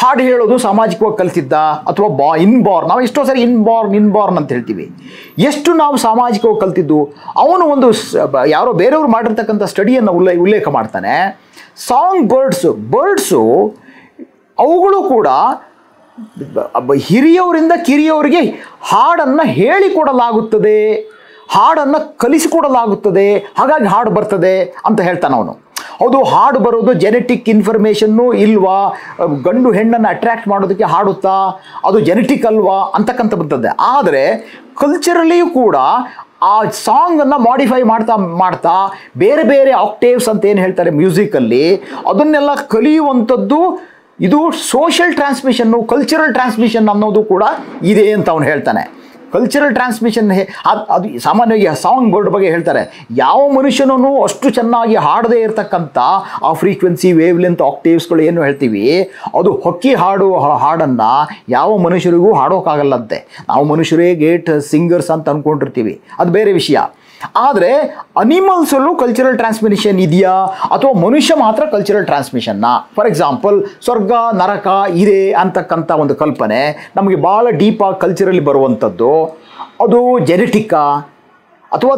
A: ಹಾಡು ಹೇಳೋದು ಸಾಮಾಜಿಕವಾಗಿ ಕಲಿತಿದ್ದ ಅಥವಾ ಬಾ ಇನ್ಬಾರ್ನ್ ನಾವು ಎಷ್ಟೋ ಸರಿ ಇನ್ಬಾರ್ನ್ ಇನ್ಬಾರ್ನ್ ಅಂತ ಹೇಳ್ತೀವಿ. ಎಷ್ಟು ನಾವು ಸಾಮಾಜಿಕವಾಗಿ ಕಲ್ತಿದ್ದು, ಅವನು ಒಂದು ಯಾರೋ ಬೇರೆಯವರು ಮಾಡಿರ್ತಕ್ಕಂಥ ಸ್ಟಡಿಯನ್ನು ಉಲ್ಲೇ, ಉಲ್ಲೇಖ ಮಾಡ್ತಾನೆ. ಸಾಂಗ್ ಬರ್ಡ್ಸು ಬರ್ಡ್ಸು ಅವುಗಳು ಕೂಡ ಹಿರಿಯವರಿಂದ ಕಿರಿಯವರಿಗೆ ಹಾಡನ್ನು ಹೇಳಿಕೊಡಲಾಗುತ್ತದೆ. ಹಾಡನ್ನು ಕಲಿಸಿಕೊಡಲಾಗುತ್ತದೆ. ಹಾಗಾಗಿ ಹಾಡು ಬರ್ತದೆ ಅಂತ ಹೇಳ್ತಾನೆ ಅವನು. ಹೌದು, ಹಾಡು ಬರೋದು ಜೆನೆಟಿಕ್ ಇನ್ಫಾರ್ಮೇಷನ್ನು ಇಲ್ವಾ? ಗಂಡು ಹೆಣ್ಣನ್ನು ಅಟ್ರ್ಯಾಕ್ಟ್ ಮಾಡೋದಕ್ಕೆ ಹಾಡುತ್ತಾ? ಅದು ಜೆನೆಟಿಕ್ ಅಲ್ವಾ? ಅಂತಕ್ಕಂಥ ಬರ್ತದೆ ಆದರೆ ಕಲ್ಚರಲ್ಲಿಯೂ ಕೂಡ ಆ ಸಾಂಗನ್ನು ಮಾಡಿಫೈ ಮಾಡ್ತಾ ಮಾಡ್ತಾ, ಬೇರೆ ಬೇರೆ ಆಕ್ಟೇವ್ಸ್ ಅಂತ ಏನು ಹೇಳ್ತಾರೆ ಮ್ಯೂಸಿಕಲ್ಲಿ ಅದನ್ನೆಲ್ಲ ಕಲಿಯುವಂಥದ್ದು ಇದು ಸೋಷಿಯಲ್ ಟ್ರಾನ್ಸ್ಮಿಷನ್ನು ಕಲ್ಚರಲ್ ಟ್ರಾನ್ಸ್ಮಿಷನ್ ಅನ್ನೋದು ಕೂಡ ಇದೆ ಅಂತ ಅವನು ಹೇಳ್ತಾನೆ. ಕಲ್ಚರಲ್ ಟ್ರಾನ್ಸ್ಮಿಷನ್ ಅದು ಸಾಮಾನ್ಯವಾಗಿ ಸಾಂಗ್ ಬೋರ್ಡ್ ಬಗ್ಗೆ ಹೇಳ್ತಾರೆ. ಯಾವ ಮನುಷ್ಯನೂ ಅಷ್ಟು ಚೆನ್ನಾಗಿ ಹಾಡದೇ ಇರತಕ್ಕಂಥ ಆ ಫ್ರೀಕ್ವೆನ್ಸಿ ವೇವ್ ಲೆಂತ್ ಆಕ್ಟೇವ್ಸ್ಗಳು ಏನು ಹೇಳ್ತೀವಿ? ಅದು ಹೊಕ್ಕಿ ಹಾಡುವ ಹಾಡನ್ನು ಯಾವ ಮನುಷ್ಯರಿಗೂ ಹಾಡೋಕ್ಕಾಗಲ್ಲಂತೆ ನಾವು ಮನುಷ್ಯರೇ ಗೇಟ್ ಸಿಂಗರ್ಸ್ ಅಂತ ಅಂದ್ಕೊಂಡಿರ್ತೀವಿ ಅದು ಬೇರೆ ವಿಷಯ. ಆದರೆ ಅನಿಮಲ್ಸಲ್ಲೂ ಕಲ್ಚರಲ್ ಟ್ರಾನ್ಸ್ಮಿಷನ್ ಇದೆಯಾ? ಅಥವಾ ಮನುಷ್ಯ ಮಾತ್ರ ಕಲ್ಚರಲ್ ಟ್ರಾನ್ಸ್ಮಿಷನ್ನ ಫಾರ್ ಎಕ್ಸಾಂಪಲ್ ಸ್ವರ್ಗ, ನರಕ ಇದೆ ಅಂತಕ್ಕಂಥ ಒಂದು ಕಲ್ಪನೆ ನಮಗೆ ಭಾಳ ಡೀಪಾಗಿ ಕಲ್ಚರಲ್ಲಿ ಬರುವಂಥದ್ದು. ಅದು ಜೆನೆಟಿಕ್ಕಾ ಅಥವಾ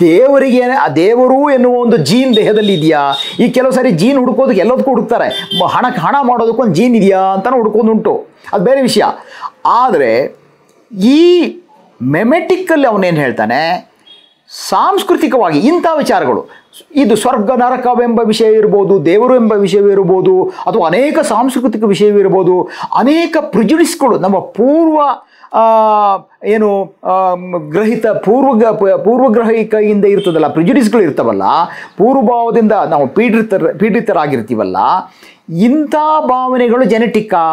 A: ದೇವರಿಗೆ ಆ ದೇವರು ಎನ್ನುವ ಒಂದು ಜೀನ್ ದೇಹದಲ್ಲಿ ಇದೆಯಾ? ಈ ಕೆಲವು ಸಾರಿ ಜೀನ್ ಹುಡುಕೋದಕ್ಕೆ ಎಲ್ಲದಕ್ಕೂ ಹುಡುಕ್ತಾರೆ. ಹಣಕ್ಕೆ ಹಣ ಮಾಡೋದಕ್ಕೊಂದು ಜೀನ್ ಇದೆಯಾ ಅಂತಲೂ ಹುಡ್ಕೋದುಂಟು ಅದು ಬೇರೆ ವಿಷಯ. ಆದರೆ ಈ ಮೆಮೆಟಿಕ್ಕಲ್ಲಿ ಅವನೇನು ಹೇಳ್ತಾನೆ? ಸಾಂಸ್ಕೃತಿಕವಾಗಿ ಇಂಥ ವಿಚಾರಗಳು. ಇದು ಸ್ವರ್ಗ, ನರಕವೆಂಬ ವಿಷಯ ಇರ್ಬೋದು, ದೇವರು ಎಂಬ ವಿಷಯವಿರ್ಬೋದು ಅಥವಾ ಅನೇಕ ಸಾಂಸ್ಕೃತಿಕ ವಿಷಯವಿರ್ಬೋದು ಅನೇಕ ಪ್ರಿಜುಡಿಸ್ಗಳು ನಮ್ಮ ಪೂರ್ವ ಏನು ಗ್ರಹಿತ ಪೂರ್ವ, ಪೂರ್ವಗ್ರಹಿಕೆಯಿಂದ ಇರ್ತದಲ್ಲ ಪ್ರಿಜುಡಿಸ್ಗಳು ಇರ್ತವಲ್ಲ, ಪೂರ್ವಭಾವದಿಂದ ನಾವು ಪೀಡಿತರ, ಪೀಡಿತರಾಗಿರ್ತೀವಲ್ಲ, ಇಂಥ ಭಾವನೆಗಳು ಜೆನೆಟಿಕ್ಕಾ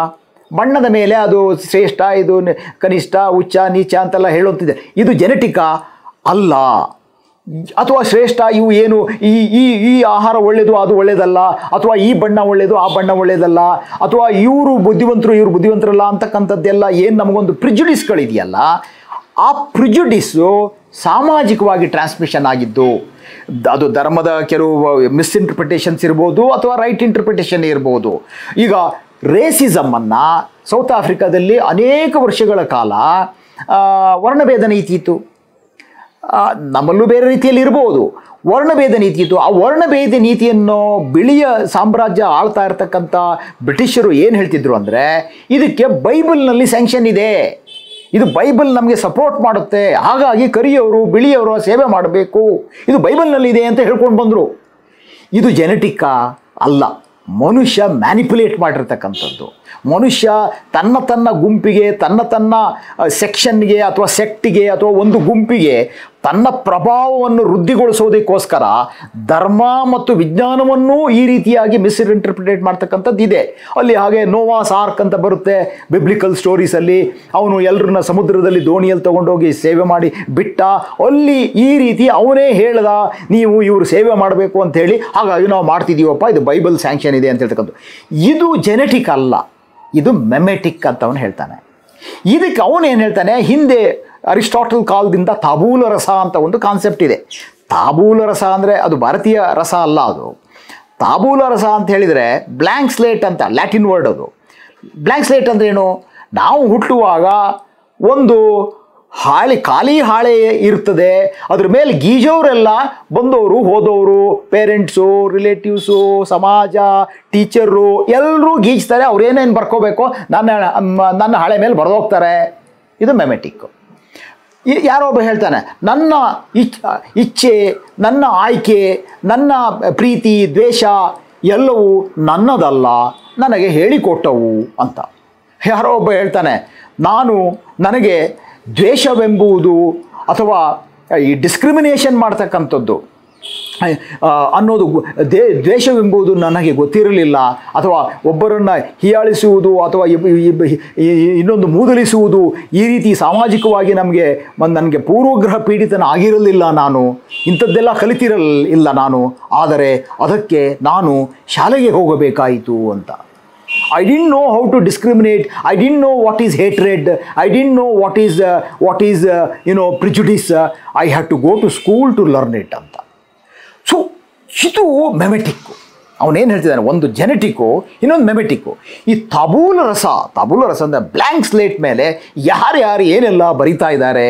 A: ಬಣ್ಣದ ಮೇಲೆ ಅದು ಶ್ರೇಷ್ಠ, ಇದು ಕನಿಷ್ಠ ಉಚ್ಚ ನೀಚ ಅಂತೆಲ್ಲ ಹೇಳುವಂತಿದೆ. ಇದು ಜೆನೆಟಿಕ್ಕಾ ಅಲ್ಲ. ಅಥವಾ ಶ್ರೇಷ್ಠ, ಇವು ಏನು? ಈ ಈ ಈ ಆಹಾರ ಒಳ್ಳೆಯದು ಅದು ಒಳ್ಳೆಯದಲ್ಲ ಅಥವಾ ಈ ಬಣ್ಣ ಒಳ್ಳೆಯದು ಆ ಬಣ್ಣ ಒಳ್ಳೆಯದಲ್ಲ ಅಥವಾ ಇವರು ಬುದ್ಧಿವಂತರು, ಇವರು ಬುದ್ಧಿವಂತರಲ್ಲ ಅಂತಕ್ಕಂಥದ್ದೆಲ್ಲ ಏನು ನಮಗೊಂದು ಪ್ರಿಜುಡಿಸ್ಗಳಿದೆಯಲ್ಲ ಆ ಪ್ರಿಜುಡಿಸ್ಸು ಸಾಮಾಜಿಕವಾಗಿ ಟ್ರಾನ್ಸ್ಮಿಷನ್ ಆಗಿದ್ದು, ಅದು ಧರ್ಮದ ಕೆಲವು ಮಿಸ್ಇಂಟರ್ಪ್ರಿಟೇಷನ್ಸ್ ಇರ್ಬೋದು, ಅಥವಾ ರೈಟ್ ಇಂಟರ್ಪ್ರಿಟೇಷನ್ ಇರ್ಬೋದು. ಈಗ ರೇಸಿಸಮನ್ನು ಸೌತ್ ಆಫ್ರಿಕಾದಲ್ಲಿ ಅನೇಕ ವರ್ಷಗಳ ಕಾಲ ವರ್ಣಭೇದ ನೀತಿ ಇತ್ತು ನಮ್ಮಲ್ಲೂ ಬೇರೆ ರೀತಿಯಲ್ಲಿ ಇರ್ಬೋದು. ವರ್ಣಭೇದ ನೀತಿ ಇತ್ತು. ಆ ವರ್ಣಭೇದ ನೀತಿಯನ್ನು ಬಿಳಿಯ ಸಾಮ್ರಾಜ್ಯ ಆಳ್ತಾ ಇರತಕ್ಕಂಥ ಬ್ರಿಟಿಷರು ಏನು ಹೇಳ್ತಿದ್ರು ಅಂದರೆ, ಇದಕ್ಕೆ ಬೈಬಲ್ನಲ್ಲಿ ಸ್ಯಾಂಕ್ಷನ್ ಇದೆ. ಇದು ಬೈಬಲ್ ನಮಗೆ ಸಪೋರ್ಟ್ ಮಾಡುತ್ತೆ. ಹಾಗಾಗಿ ಕರಿಯವರು, ಬಿಳಿಯವರು ಸೇವೆ ಮಾಡಬೇಕು. ಇದು ಬೈಬಲ್ನಲ್ಲಿ ಇದೆ ಅಂತ ಹೇಳ್ಕೊಂಡು ಬಂದರು. ಇದು ಜೆನೆಟಿಕ್ಕಾ ಅಲ್ಲ, ಮನುಷ್ಯ ಮ್ಯಾನಿಪುಲೇಟ್ ಮಾಡಿರ್ತಕ್ಕಂಥದ್ದು. ಮನುಷ್ಯ ತನ್ನ ತನ್ನ ಗುಂಪಿಗೆ, ತನ್ನ ತನ್ನ ಸೆಕ್ಷನ್ಗೆ ಅಥವಾ ಸೆಕ್ಟಿಗೆ ಅಥವಾ ಒಂದು ಗುಂಪಿಗೆ ತನ್ನ ಪ್ರಭಾವವನ್ನು ವೃದ್ಧಿಗೊಳಿಸೋದಕ್ಕೋಸ್ಕರ ಧರ್ಮ ಮತ್ತು ವಿಜ್ಞಾನವನ್ನೂ ಈ ರೀತಿಯಾಗಿ ಮಿಸ್ಇಂಟರ್ಪ್ರಿಟೇಟ್ ಮಾಡ್ತಕ್ಕಂಥದ್ದು ಇದೆ. ಅಲ್ಲಿ ಹಾಗೆ ನೋವಾ ಸಾರ್ಕ್ ಅಂತ ಬರುತ್ತೆ ಬಿಬ್ಲಿಕಲ್ ಸ್ಟೋರೀಸಲ್ಲಿ ಅವನು ಎಲ್ಲರನ್ನ ಸಮುದ್ರದಲ್ಲಿ ದೋಣಿಯಲ್ಲಿ ತಗೊಂಡೋಗಿ ಸೇವೆ ಮಾಡಿ ಬಿಟ್ಟ. ಅಲ್ಲಿ ಈ ರೀತಿ ಅವನೇ ಹೇಳ್ದ, ನೀವು ಇವರು ಸೇವೆ ಮಾಡಬೇಕು ಅಂತ ಹೇಳಿ, ಹಾಗಾಗಿ ನಾವು ಮಾಡ್ತಿದ್ದೀವಪ್ಪ, ಇದು ಬೈಬಲ್ ಸ್ಯಾಂಕ್ಷನ್ ಇದೆ ಅಂತ ಹೇಳ್ತಕ್ಕಂಥ ಇದು ಜೆನೆಟಿಕ್ ಅಲ್ಲ. ಇದು ಮೆಮೆಟಿಕ್ ಅಂತ ಅವನು ಹೇಳ್ತಾನೆ. ಇದಕ್ಕೆ ಅವನು ಏನು ಹೇಳ್ತಾನೆ? ಹಿಂದೆ ಅರಿಸ್ಟಾಟಲ್ ಕಾಲದಿಂದ ತಾಬೂಲ ರಸ ಅಂತ ಒಂದು ಕಾನ್ಸೆಪ್ಟ್ ಇದೆ. ತಾಬೂಲ ರಸ ಅಂದರೆ ಅದು ಭಾರತೀಯ ರಸ ಅಲ್ಲ ಅದು. ತಾಬೂಲ ರಸ ಅಂತ ಹೇಳಿದರೆ ಬ್ಲ್ಯಾಂಕ್ ಸ್ಲೇಟ್ ಅಂತ ಲ್ಯಾಟಿನ್ ವರ್ಡ್ ಅದು. ಬ್ಲ್ಯಾಂಕ್ ಸ್ಲೇಟ್ ಅಂದ್ರೆ ಏನು? ನಾವು ಹುಟ್ಟುವಾಗ ಒಂದು ಹಾಳೆ ಖಾಲಿ ಹಾಳೆ ಇರ್ತದೆ ಅದ್ರ ಮೇಲೆ ಗೀಜೋರೆಲ್ಲ ಬಂದವರು, ಹೋದವರು, ಪೇರೆಂಟ್ಸು, ರಿಲೇಟಿವ್ಸು, ಸಮಾಜ, ಟೀಚರು ಎಲ್ಲರೂ ಗೀಜ್ತಾರೆ. ಅವ್ರು ಏನೇನು ಬರ್ಕೋಬೇಕು? ನನ್ನ ನನ್ನ ಹಾಳೆ ಮೇಲೆ ಬರೆದೋಗ್ತಾರೆ. ಇದು ಮೆಮೆಟಿಕ್ಕು ಈ ಯಾರೋ ಒಬ್ಬ ಹೇಳ್ತಾನೆ, ನನ್ನ ಇಚ್, ಇಚ್ಛೆ, ನನ್ನ ಆಯ್ಕೆ, ನನ್ನ ಪ್ರೀತಿ, ದ್ವೇಷ ಎಲ್ಲವೂ ನನ್ನದಲ್ಲ. ನನಗೆ ಹೇಳಿಕೊಟ್ಟವು ಅಂತ. ಯಾರೋ ಒಬ್ಬ ಹೇಳ್ತಾನೆ, ನಾನು ನನಗೆ ದ್ವೇಷವೆಂಬುದು ಅಥವಾ ಈ ಡಿಸ್ಕ್ರಿಮಿನೇಷನ್ ಮಾಡ್ತಕ್ಕಂಥದ್ದು. ಅನ್ನೋದು ದೇ ದ್ವೇಷವೆಂಬುದು ನನಗೆ ಗೊತ್ತಿರಲಿಲ್ಲ. ಅಥವಾ ಒಬ್ಬರನ್ನು ಹೀಯಾಳಿಸುವುದು ಅಥವಾ ಇನ್ನೊಂದು ಮೂದಲಿಸುವುದು ಈ ರೀತಿ ಸಾಮಾಜಿಕವಾಗಿ ನಮಗೆ ನನಗೆ ಪೂರ್ವಗ್ರಹ ಪೀಡಿತನ ಆಗಿರಲಿಲ್ಲ ನಾನು. ಇಂಥದ್ದೆಲ್ಲ ಕಲಿತಿರಲಿಲ್ಲ ನಾನು. ಆದರೆ ಅದಕ್ಕೆ ನಾನು ಶಾಲೆಗೆ ಹೋಗಬೇಕಾಯಿತು ಅಂತ. I didn't know how to discriminate I didn't know what is hatred I didn't know what is what is you know prejudice I have to go to school to learn it ಅಂತ. ಸೊ ಇದು ಮೆಮೆಟಿಕ್ಕು ಅವನೇನು ಹೇಳ್ತಿದ್ದಾನೆ? ಒಂದು ಜೆನೆಟಿಕ್ಕು ಇನ್ನೊಂದು ಮೆಮೆಟಿಕ್ಕು ಈ ತಬೂಲ ರಸ ತಬೂಲ ರಸ ಅಂದರೆ ಬ್ಲ್ಯಾಂಕ್ ಸ್ಲೇಟ್ ಮೇಲೆ ಯಾರ್ಯಾರು ಏನೆಲ್ಲ ಬರಿತಾ ಇದ್ದಾರೆ?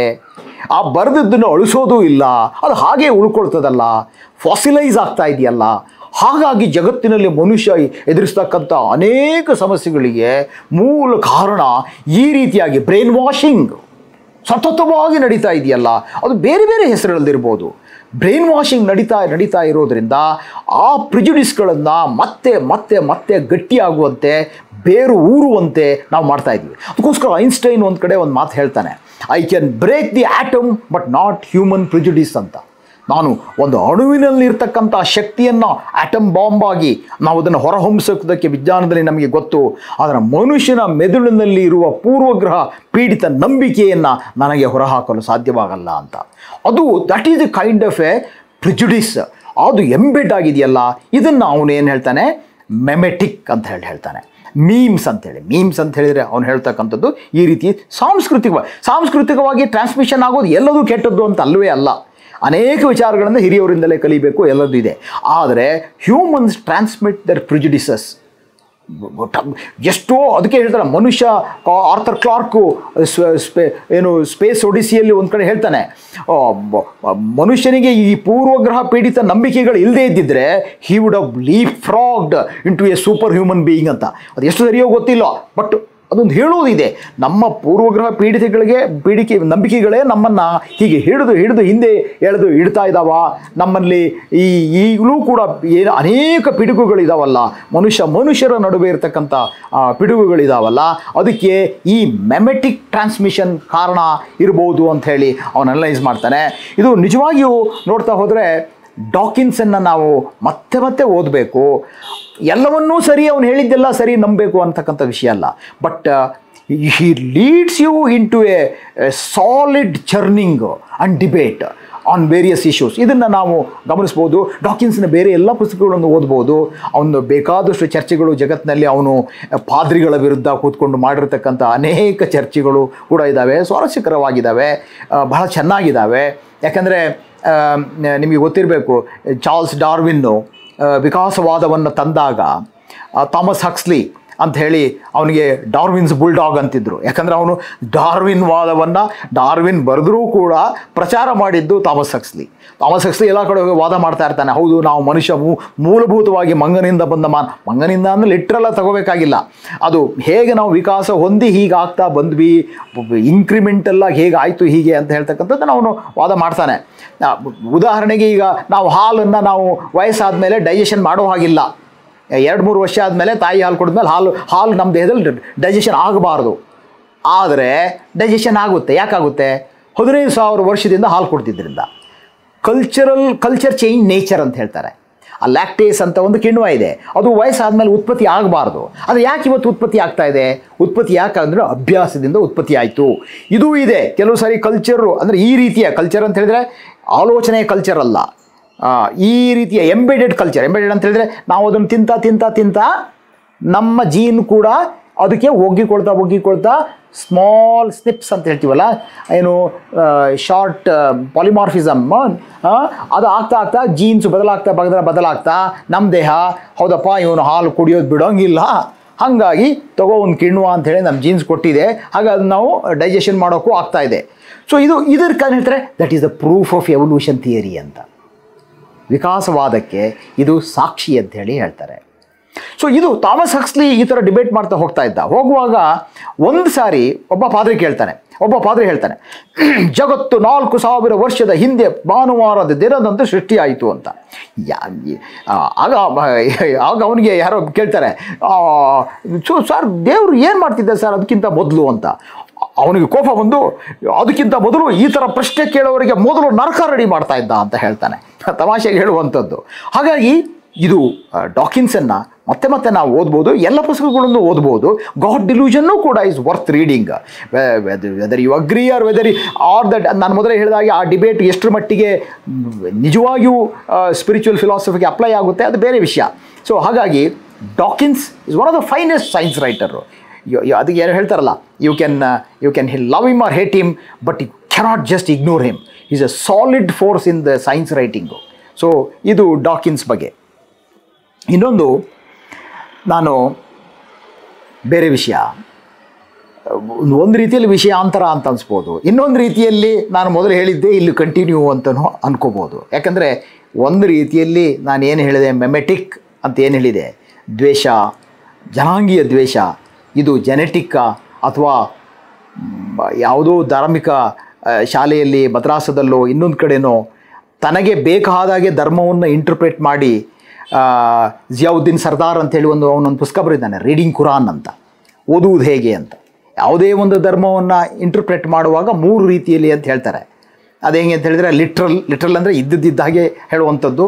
A: ಆ ಬರೆದದ್ದನ್ನು ಅಳಿಸೋದೂ ಇಲ್ಲ. ಅದು ಹಾಗೆ ಉಳ್ಕೊಳ್ತದಲ್ಲ. ಫಾಸಿಲೈಸ್ ಆಗ್ತಾ ಇದೆಯಲ್ಲ. ಹಾಗಾಗಿ ಜಗತ್ತಿನಲ್ಲಿ ಮನುಷ್ಯ ಎದುರಿಸ್ತಕ್ಕಂಥ ಅನೇಕ ಸಮಸ್ಯೆಗಳಿಗೆ ಮೂಲ ಕಾರಣ ಈ ರೀತಿಯಾಗಿ ಬ್ರೈನ್ ವಾಷಿಂಗ್. ಸತತವಾಗಿ ನಡೀತಾ ಇದೆಯಲ್ಲ, ಅದು ಬೇರೆ ಬೇರೆ ಹೆಸರುಗಳಲ್ಲಿರ್ಬೋದು ಬ್ರೈನ್ ವಾಷಿಂಗ್ ನಡೀತಾ ನಡೀತಾ ಇರೋದರಿಂದ ಆ ಪ್ರಿಜುಡಿಸ್ಗಳನ್ನು ಮತ್ತೆ ಮತ್ತೆ ಮತ್ತೆ ಗಟ್ಟಿಯಾಗುವಂತೆ, ಬೇರು ಊರುವಂತೆ ನಾವು ಮಾಡ್ತಾ ಇದ್ವಿ ಅದಕ್ಕೋಸ್ಕರ ಐನ್ಸ್ಟೈನ್ ಒಂದು ಕಡೆ ಒಂದು ಮಾತು ಹೇಳ್ತಾನೆ I can break the atom but not human prejudice ಅಂತ. ನಾನು ಒಂದು ಅಣುವಿನಲ್ಲಿರ್ತಕ್ಕಂಥ ಶಕ್ತಿಯನ್ನು ಆಟಮ್ ಬಾಂಬ್ ಆಗಿ ನಾವು ಅದನ್ನು ಹೊರಹೊಮ್ಮಿಸೋದಕ್ಕೆ ವಿಜ್ಞಾನದಲ್ಲಿ ನಮಗೆ ಗೊತ್ತು. ಆದರೆ ಮನುಷ್ಯನ ಮೆದುಳಿನಲ್ಲಿ ಇರುವ ಪೂರ್ವಗ್ರಹ ಪೀಡಿತ ನಂಬಿಕೆಯನ್ನು ನನಗೆ ಹೊರಹಾಕಲು ಸಾಧ್ಯವಾಗಲ್ಲ ಅಂತ. ಅದು that is a kind of a prejudice ಅದು ಎಂಬೆಡ್ ಆಗಿದೆಯಲ್ಲ. ಇದನ್ನು ಅವನು ಏನು ಹೇಳ್ತಾನೆ? ಮೆಮೆಟಿಕ್ ಅಂತ ಹೇಳಿ ಹೇಳ್ತಾನೆ. ಮೀಮ್ಸ್ ಅಂತೇಳಿ ಮೀಮ್ಸ್ ಅಂತ ಹೇಳಿದರೆ ಅವನು ಹೇಳ್ತಕ್ಕಂಥದ್ದು ಈ ರೀತಿ ಸಾಂಸ್ಕೃತಿಕವಾಗಿ ಸಾಂಸ್ಕೃತಿಕವಾಗಿ ಟ್ರಾನ್ಸ್ಮಿಷನ್ ಆಗೋದು ಎಲ್ಲದೂ ಕೆಟ್ಟದ್ದು ಅಂತ ಅಲ್ಲವೇ ಅಲ್ಲ. ಅನೇಕ ವಿಚಾರಗಳನ್ನು ಹಿರಿಯವರಿಂದಲೇ ಕಲಿಬೇಕು ಎಲ್ಲದೂ ಇದೆ. ಆದರೆ ಹ್ಯೂಮನ್ಸ್ ಟ್ರಾನ್ಸ್ಮಿಟ್ ದರ್ ಪ್ರಿಜುಡಿಸಸ್ ಎಷ್ಟೋ, ಅದಕ್ಕೆ ಹೇಳ್ತಾರೆ, ಮನುಷ್ಯ ಆರ್ಥರ್ ಕ್ಲಾರ್ಕು ಏನು, ಸ್ಪೇಸ್ ಒಡಿಸಿಯಲ್ಲಿ ಒಂದು ಕಡೆ ಹೇಳ್ತಾನೆ ಮನುಷ್ಯನಿಗೆ ಈ ಪೂರ್ವಗ್ರಹ ಪೀಡಿತ ನಂಬಿಕೆಗಳು ಇಲ್ಲದೇ ಇದ್ದಿದ್ರೆ he would have leapfrogged in to a super human being ಅಂತ. ಅದು ಎಷ್ಟು ಸರಿಯೋ ಗೊತ್ತಿಲ್ಲ ಬಟ್ ಅದೊಂದು ಹೇಳೋದಿದೆ ನಮ್ಮ ಪೂರ್ವಗ್ರಹ ಪೀಡಿತಗಳಿಗೆ ಪೀಡಿಕೆ, ನಂಬಿಕೆಗಳೇ ನಮ್ಮನ್ನು ಹೀಗೆ ಹಿಡಿದು ಹಿಡಿದು ಹಿಂದೆ ಎಳೆದು ಇಡ್ತಾ ಇದ್ದಾವ ನಮ್ಮಲ್ಲಿ ಈ, ಈಗಲೂ ಕೂಡ ಏನು ಅನೇಕ ಪಿಡುಗುಗಳಿದಾವಲ್ಲ. ಮನುಷ್ಯ, ಮನುಷ್ಯರ ನಡುವೆ ಇರತಕ್ಕಂಥ ಪಿಡುಗುಗಳಿದಾವಲ್ಲ. ಅದಕ್ಕೆ ಈ ಮೆಮೆಟಿಕ್ ಟ್ರಾನ್ಸ್ಮಿಷನ್ ಕಾರಣ ಇರ್ಬೋದು ಅಂತ ಹೇಳಿ ಅವನು ಅನಲೈಸ್ ಮಾಡ್ತಾನೆ. ಇದು ನಿಜವಾಗಿಯೂ ನೋಡ್ತಾ ಹೋದರೆ ಡಾಕಿನ್ಸನ್ನು ನಾವು ಮತ್ತೆ ಮತ್ತೆ ಓದಬೇಕು. ಎಲ್ಲವನ್ನೂ ಸರಿ ಅವನು ಹೇಳಿದ್ದೆಲ್ಲ ಸರಿ ನಂಬಬೇಕು ಅಂತಕ್ಕಂಥ ವಿಷಯ ಅಲ್ಲ. But he leads you in to a solid churning and debate on various issues ಇದನ್ನು ನಾವು ಗಮನಿಸ್ಬೋದು. ಡಾಕಿನ್ಸ್ನ ಬೇರೆ ಎಲ್ಲ ಪುಸ್ತಕಗಳನ್ನು ಓದ್ಬೋದು. ಅವನು ಬೇಕಾದಷ್ಟು ಚರ್ಚೆಗಳು ಜಗತ್ತಿನಲ್ಲಿ ಅವನು ಪಾದ್ರಿಗಳ ವಿರುದ್ಧ ಕೂತ್ಕೊಂಡು ಮಾಡಿರ್ತಕ್ಕಂಥ ಅನೇಕ ಚರ್ಚೆಗಳು ಕೂಡ ಇದ್ದಾವೆ ಸ್ವಾರಸ್ಯಕರವಾಗಿದ್ದಾವೆ ಬಹಳ ಚೆನ್ನಾಗಿದ್ದಾವೆ ಯಾಕಂದರೆ ನಿಮಗೆ ಗೊತ್ತಿರಬೇಕು, ಚಾರ್ಲ್ಸ್ ಡಾರ್ವಿನ್ನು ವಿಕಾಸವಾದವನ್ನು ತಂದಾಗ ಆ, ಥಾಮಸ್ ಹಕ್ಸ್ಲಿ ಅಂತ ಹೇಳಿ ಅವನಿಗೆ ಡಾರ್ವಿನ್ಸ್ ಬುಲ್ಡಾಗ್ ಅಂತಿದ್ರು. ಯಾಕಂದರೆ ಅವನು ಡಾರ್ವಿನ್ ವಾದವನ್ನು ಡಾರ್ವಿನ್ ಬರೆದರೂ ಕೂಡ ಪ್ರಚಾರ ಮಾಡಿದ್ದು ಥಾಮಸ್ ಹಕ್ಸ್ಲಿ. ಥಾಮಸ್ ಹಕ್ಸ್ಲಿ ಎಲ್ಲ ಕಡೆ ವಾದ ಮಾಡ್ತಾ ಇರ್ತಾನೆ. ಹೌದು, ನಾವು ಮನುಷ್ಯ ಮೂಲಭೂತವಾಗಿ ಮಂಗನಿಂದ ಬಂದ ಮಾನ್. ಮಂಗನಿಂದ ಅಂದರೆ ಲಿಟ್ರಲ್ಲ ತಗೋಬೇಕಾಗಿಲ್ಲ. ಅದು ಹೇಗೆ ನಾವು ವಿಕಾಸ ಹೊಂದಿ ಹೀಗೆ ಆಗ್ತಾ ಬಂದ್ವಿ ಇನ್ಕ್ರಿಮೆಂಟಲ್ಲಾಗಿ ಹೇಗೆ ಆಯಿತು ಹೀಗೆ ಅಂತ ಹೇಳ್ತಕ್ಕಂಥದ್ದನ್ನು ಅವನು ವಾದ ಮಾಡ್ತಾನೆ. ಉದಾಹರಣೆಗೆ ಈಗ ನಾವು ಹಾಲನ್ನು ನಾವು ವಯಸ್ಸಾದ ಮೇಲೆ ಡೈಜೆಷನ್ ಮಾಡೋ ಹಾಗಿಲ್ಲ. ಎರಡು ಮೂರು ವರ್ಷ ಆದಮೇಲೆ ತಾಯಿ ಹಾಲು ಕುಡಿದ್ಮೇಲೆ ಹಾಲು ಹಾಲು ನಮ್ಮ ದೇಹದಲ್ಲಿ ಡೈಜೆಷನ್ ಆಗಬಾರ್ದು. ಆದರೆ ಡೈಜೆಷನ್ ಆಗುತ್ತೆ. ಯಾಕಾಗುತ್ತೆ ಹದಿನೈದು ಸಾವಿರ ವರ್ಷದಿಂದ ಹಾಲು ಕೊಡ್ತಿದ್ದರಿಂದ ಕಲ್ಚರಲ್ ಕಲ್ಚರ್ ಚೇಂಜ್ ನೇಚರ್ ಅಂತ ಹೇಳ್ತಾರೆ. ಆ ಲ್ಯಾಕ್ಟೇಸ್ ಅಂತ ಒಂದು ಕಿಣ್ವ ಇದೆ. ಅದು ವಯಸ್ಸಾದಮೇಲೆ ಉತ್ಪತ್ತಿ ಆಗಬಾರ್ದು. ಅದು ಯಾಕೆ ಇವತ್ತು ಉತ್ಪತ್ತಿ ಆಗ್ತಾ ಇದೆ? ಉತ್ಪತ್ತಿ ಯಾಕಂದ್ರೆ ಅಭ್ಯಾಸದಿಂದ ಉತ್ಪತ್ತಿ ಆಯಿತು. ಇದು ಇದೆ. ಕೆಲವು ಸಾರಿ ಕಲ್ಚರು ಅಂದರೆ ಈ ರೀತಿಯ ಕಲ್ಚರ್ ಅಂತ ಹೇಳಿದ್ರೆ ಆಲೋಚನೆ ಕಲ್ಚರ್ ಅಲ್ಲ. ಈ ರೀತಿಯ ಎಂಬೆಡೆಡ್ ಕಲ್ಚರ್ ಎಂಬೆಡೆಡ್ ಅಂತ ಹೇಳಿದ್ರೆ ನಾವು ಅದನ್ನು ತಿಂತ ತಿಂತ ತಿಂತ ನಮ್ಮ ಜೀನ್ ಕೂಡ ಅದಕ್ಕೆ ಒಗ್ಗಿಕೊಳ್ತಾ ಒಗ್ಗಿಕೊಳ್ತಾ ಸ್ಮಾಲ್ ಸ್ನಿಪ್ಸ್ ಅಂತ ಹೇಳ್ತೀವಲ್ಲ, ಏನು ಶಾರ್ಟ್ ಪಾಲಿಮಾರ್ಫಿಸಮ್ ಅದು ಆಗ್ತಾ ಆಗ್ತಾ ಜೀನ್ಸ್ ಬದಲಾಗ್ತಾ, ಬದಲ, ಬದಲಾಗ್ತಾ ನಮ್ಮ ದೇಹ, ಹೌದಪ್ಪ, ಇವನು ಹಾಲು ಕುಡಿಯೋದು ಬಿಡೋಂಗಿಲ್ಲ. ಹಾಗಾಗಿ ತಗೋ ಒಂದು ಕಿಣ್ವ ಅಂಥೇಳಿ ನಮ್ಮ ಜೀನ್ಸ್ ಕೊಟ್ಟಿದೆ. ಹಾಗೆ ಅದನ್ನ ನಾವು ಡೈಜೆಷನ್ ಮಾಡೋಕ್ಕೂ ಇದೆ. ಸೊ ಇದು, ಇದರ ಹೇಳ್ತಾರೆ that is the proof of evolution theory ಅಂತ. ವಿಕಾಸವಾದಕ್ಕೆ ಇದು ಸಾಕ್ಷಿ ಅಂತ ಹೇಳಿ ಹೇಳ್ತಾರೆ. ಸೊ ಇದು ಥಾಮಸ್ ಹಕ್ಸ್ಲಿ ಈ ಥರ ಡಿಬೇಟ್ ಮಾಡ್ತಾ ಹೋಗ್ತಾ ಇದ್ದ. ಹೋಗುವಾಗ ಒಂದು ಸಾರಿ ಒಬ್ಬ ಪಾದ್ರಿ ಕೇಳ್ತಾನೆ. ಒಬ್ಬ ಪಾದ್ರಿ ಹೇಳ್ತಾನೆ, ಜಗತ್ತು ನಾಲ್ಕು ಸಾವಿರ ವರ್ಷದ ಹಿಂದೆ ಭಾನುವಾರದ ದಿನದಂತೂ ಸೃಷ್ಟಿಯಾಯಿತು ಅಂತ. ಆಗ ಆಗ ಅವನಿಗೆ ಯಾರೋ ಕೇಳ್ತಾರೆ ಸೊ, ಸರ್, ದೇವರು ಏನು ಮಾಡ್ತಿದ್ದೆ ಸರ್ ಅದಕ್ಕಿಂತ ಮೊದಲು ಅಂತ. ಅವನಿಗೆ ಕೋಪ ಬಂದು, ಅದಕ್ಕಿಂತ ಮೊದಲು ಈ ಥರ ಪ್ರಶ್ನೆ ಕೇಳೋರಿಗೆ ಮೊದಲು ನರಕ ರೆಡಿ ಮಾಡ್ತಾ ಇದ್ದ ಅಂತ ಹೇಳ್ತಾನೆ. ತಮಾಷೆಗೆ ಹೇಳುವಂಥದ್ದು. ಹಾಗಾಗಿ ಇದು ಡಾಕಿನ್ಸನ್ನು ಮತ್ತೆ ಮತ್ತೆ ನಾವು ಓದ್ಬೋದು, ಎಲ್ಲ ಪುಸ್ತಕಗಳನ್ನು ಓದ್ಬೋದು. ಗಾಡ್ ಡಿಲ್ಯೂಷನ್ನು ಕೂಡ is worth reading whether you agree or whether or that ನಾನು ಮೊದಲೇ ಹೇಳಿದಾಗ ಆ ಡಿಬೇಟ್ ಎಷ್ಟರ ಮಟ್ಟಿಗೆ ನಿಜವಾಗಿಯೂ ಸ್ಪಿರಿಚುವಲ್ ಫಿಲಾಸಫಿಗೆ ಅಪ್ಲೈ ಆಗುತ್ತೆ, ಅದು ಬೇರೆ ವಿಷಯ. ಸೊ ಹಾಗಾಗಿ Dawkins is one of the finest science writer ಅದಕ್ಕೆ ಏನು ಹೇಳ್ತಾರಲ್ಲ you can you can love him or hate him but you cannot just ignore him is a solid force in the science writing so ಇದು ಡಾಕಿನ್ಸ್ ಬಗ್ಗೆ. ಇನ್ನೊಂದು, ನಾನು ಬೇರೆ ವಿಷಯ. ಒಂದು- ರೀತಿಯಲ್ಲಿ ವಿಷಯಾಂತರ ಅಂತ ಅನ್ಸ್ಬೋದು. ಇನ್ನೊಂದು ರೀತಿಯಲ್ಲಿ ನಾನು ಮೊದಲು ಹೇಳಿದ್ದೆ ಇಲ್ಲಿ ಕಂಟಿನ್ಯೂ ಅಂತಲೂ ಅನ್ಕೋಬೋದು. ಯಾಕಂದರೆ ಒಂದು ರೀತಿಯಲ್ಲಿ ನಾನು ಏನು ಹೇಳಿದೆ ಮೆಮೆಟಿಕ್ ಅಂತ ಏನು ಹೇಳಿದೆ. ದ್ವೇಷ, ಜನಾಂಗೀಯ ದ್ವೇಷ, ಇದು ಜೆನೆಟಿಕ್ಕ ಅಥವಾ ಯಾವುದೋ ಧಾರ್ಮಿಕ ಶಾಲೆಯಲ್ಲಿ, ಮದ್ರಾಸದಲ್ಲೋ, ಇನ್ನೊಂದು ಕಡೆನೋ, ತನಗೆ ಬೇಕಾದಾಗೆ ಧರ್ಮವನ್ನು ಇಂಟರ್ಪ್ರೇಟ್ ಮಾಡಿ ಜಿಯಾವುದ್ದೀನ್ ಸರ್ದಾರ್ ಅಂತೇಳಿ ಒಂದು ಅವನೊಂದು ಪುಸ್ತಕ ಬರೆದಿದ್ದಾನೆ ರೀಡಿಂಗ್ ಕುರಾನ್ ಅಂತ. ಓದುವುದು ಹೇಗೆ ಅಂತ. ಯಾವುದೇ ಒಂದು ಧರ್ಮವನ್ನು ಇಂಟರ್ಪ್ರೇಟ್ ಮಾಡುವಾಗ ಮೂರು ರೀತಿಯಲ್ಲಿ ಅಂತ ಹೇಳ್ತಾರೆ. ಅದು ಹೆಂಗೆ ಅಂತ ಹೇಳಿದರೆ ಲಿಟ್ರಲ್ ಲಿಟ್ರಲ್ ಅಂದರೆ ಇದ್ದದ್ದಿದ್ದ ಹಾಗೆ ಹೇಳುವಂಥದ್ದು.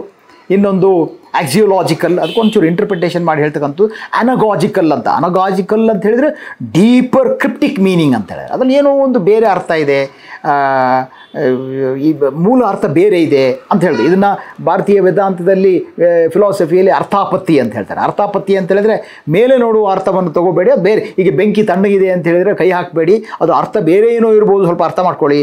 A: ಇನ್ನೊಂದು ಆಕ್ಸಿಯೋಲಾಜಿಕಲ್ ಅದಕ್ಕೊಂಚೂರು ಇಂಟರ್ಪ್ರಿಟೇಷನ್ ಮಾಡಿ ಹೇಳ್ತಕ್ಕಂಥದ್ದು ಅನಗಾಜಿಕಲ್ ಅಂತ. ಅನಗಾಜಿಕಲ್ ಅಂತ ಹೇಳಿದರೆ ಡೀಪರ್ ಕ್ರಿಪ್ಟಿಕ್ ಮೀನಿಂಗ್ ಅಂತ ಹೇಳಿದ್ರೆ ಅದರಲ್ಲಿ ಏನೋ ಒಂದು ಬೇರೆ ಅರ್ಥ ಇದೆ. ಈ ಮೂಲ ಅರ್ಥ ಬೇರೆ ಇದೆ ಅಂತ ಹೇಳಿದ್ರೆ, ಇದನ್ನು ಭಾರತೀಯ ವೇದಾಂತದಲ್ಲಿ ಫಿಲಾಸಫಿಯಲ್ಲಿ ಅರ್ಥಾಪತ್ತಿ ಅಂತ ಹೇಳ್ತಾರೆ. ಅರ್ಥಾಪತ್ತಿ ಅಂತ ಹೇಳಿದ್ರೆ ಮೇಲೆ ನೋಡುವ ಅರ್ಥವನ್ನು ತಗೋಬೇಡಿ, ಅದು ಬೇರೆ. ಈಗ ಬೆಂಕಿ ತಣ್ಣಗಿದೆ ಅಂತ ಹೇಳಿದರೆ ಕೈ ಹಾಕಬೇಡಿ, ಅದು ಅರ್ಥ ಬೇರೆ ಏನೋ ಇರ್ಬೋದು, ಸ್ವಲ್ಪ ಅರ್ಥ ಮಾಡ್ಕೊಳ್ಳಿ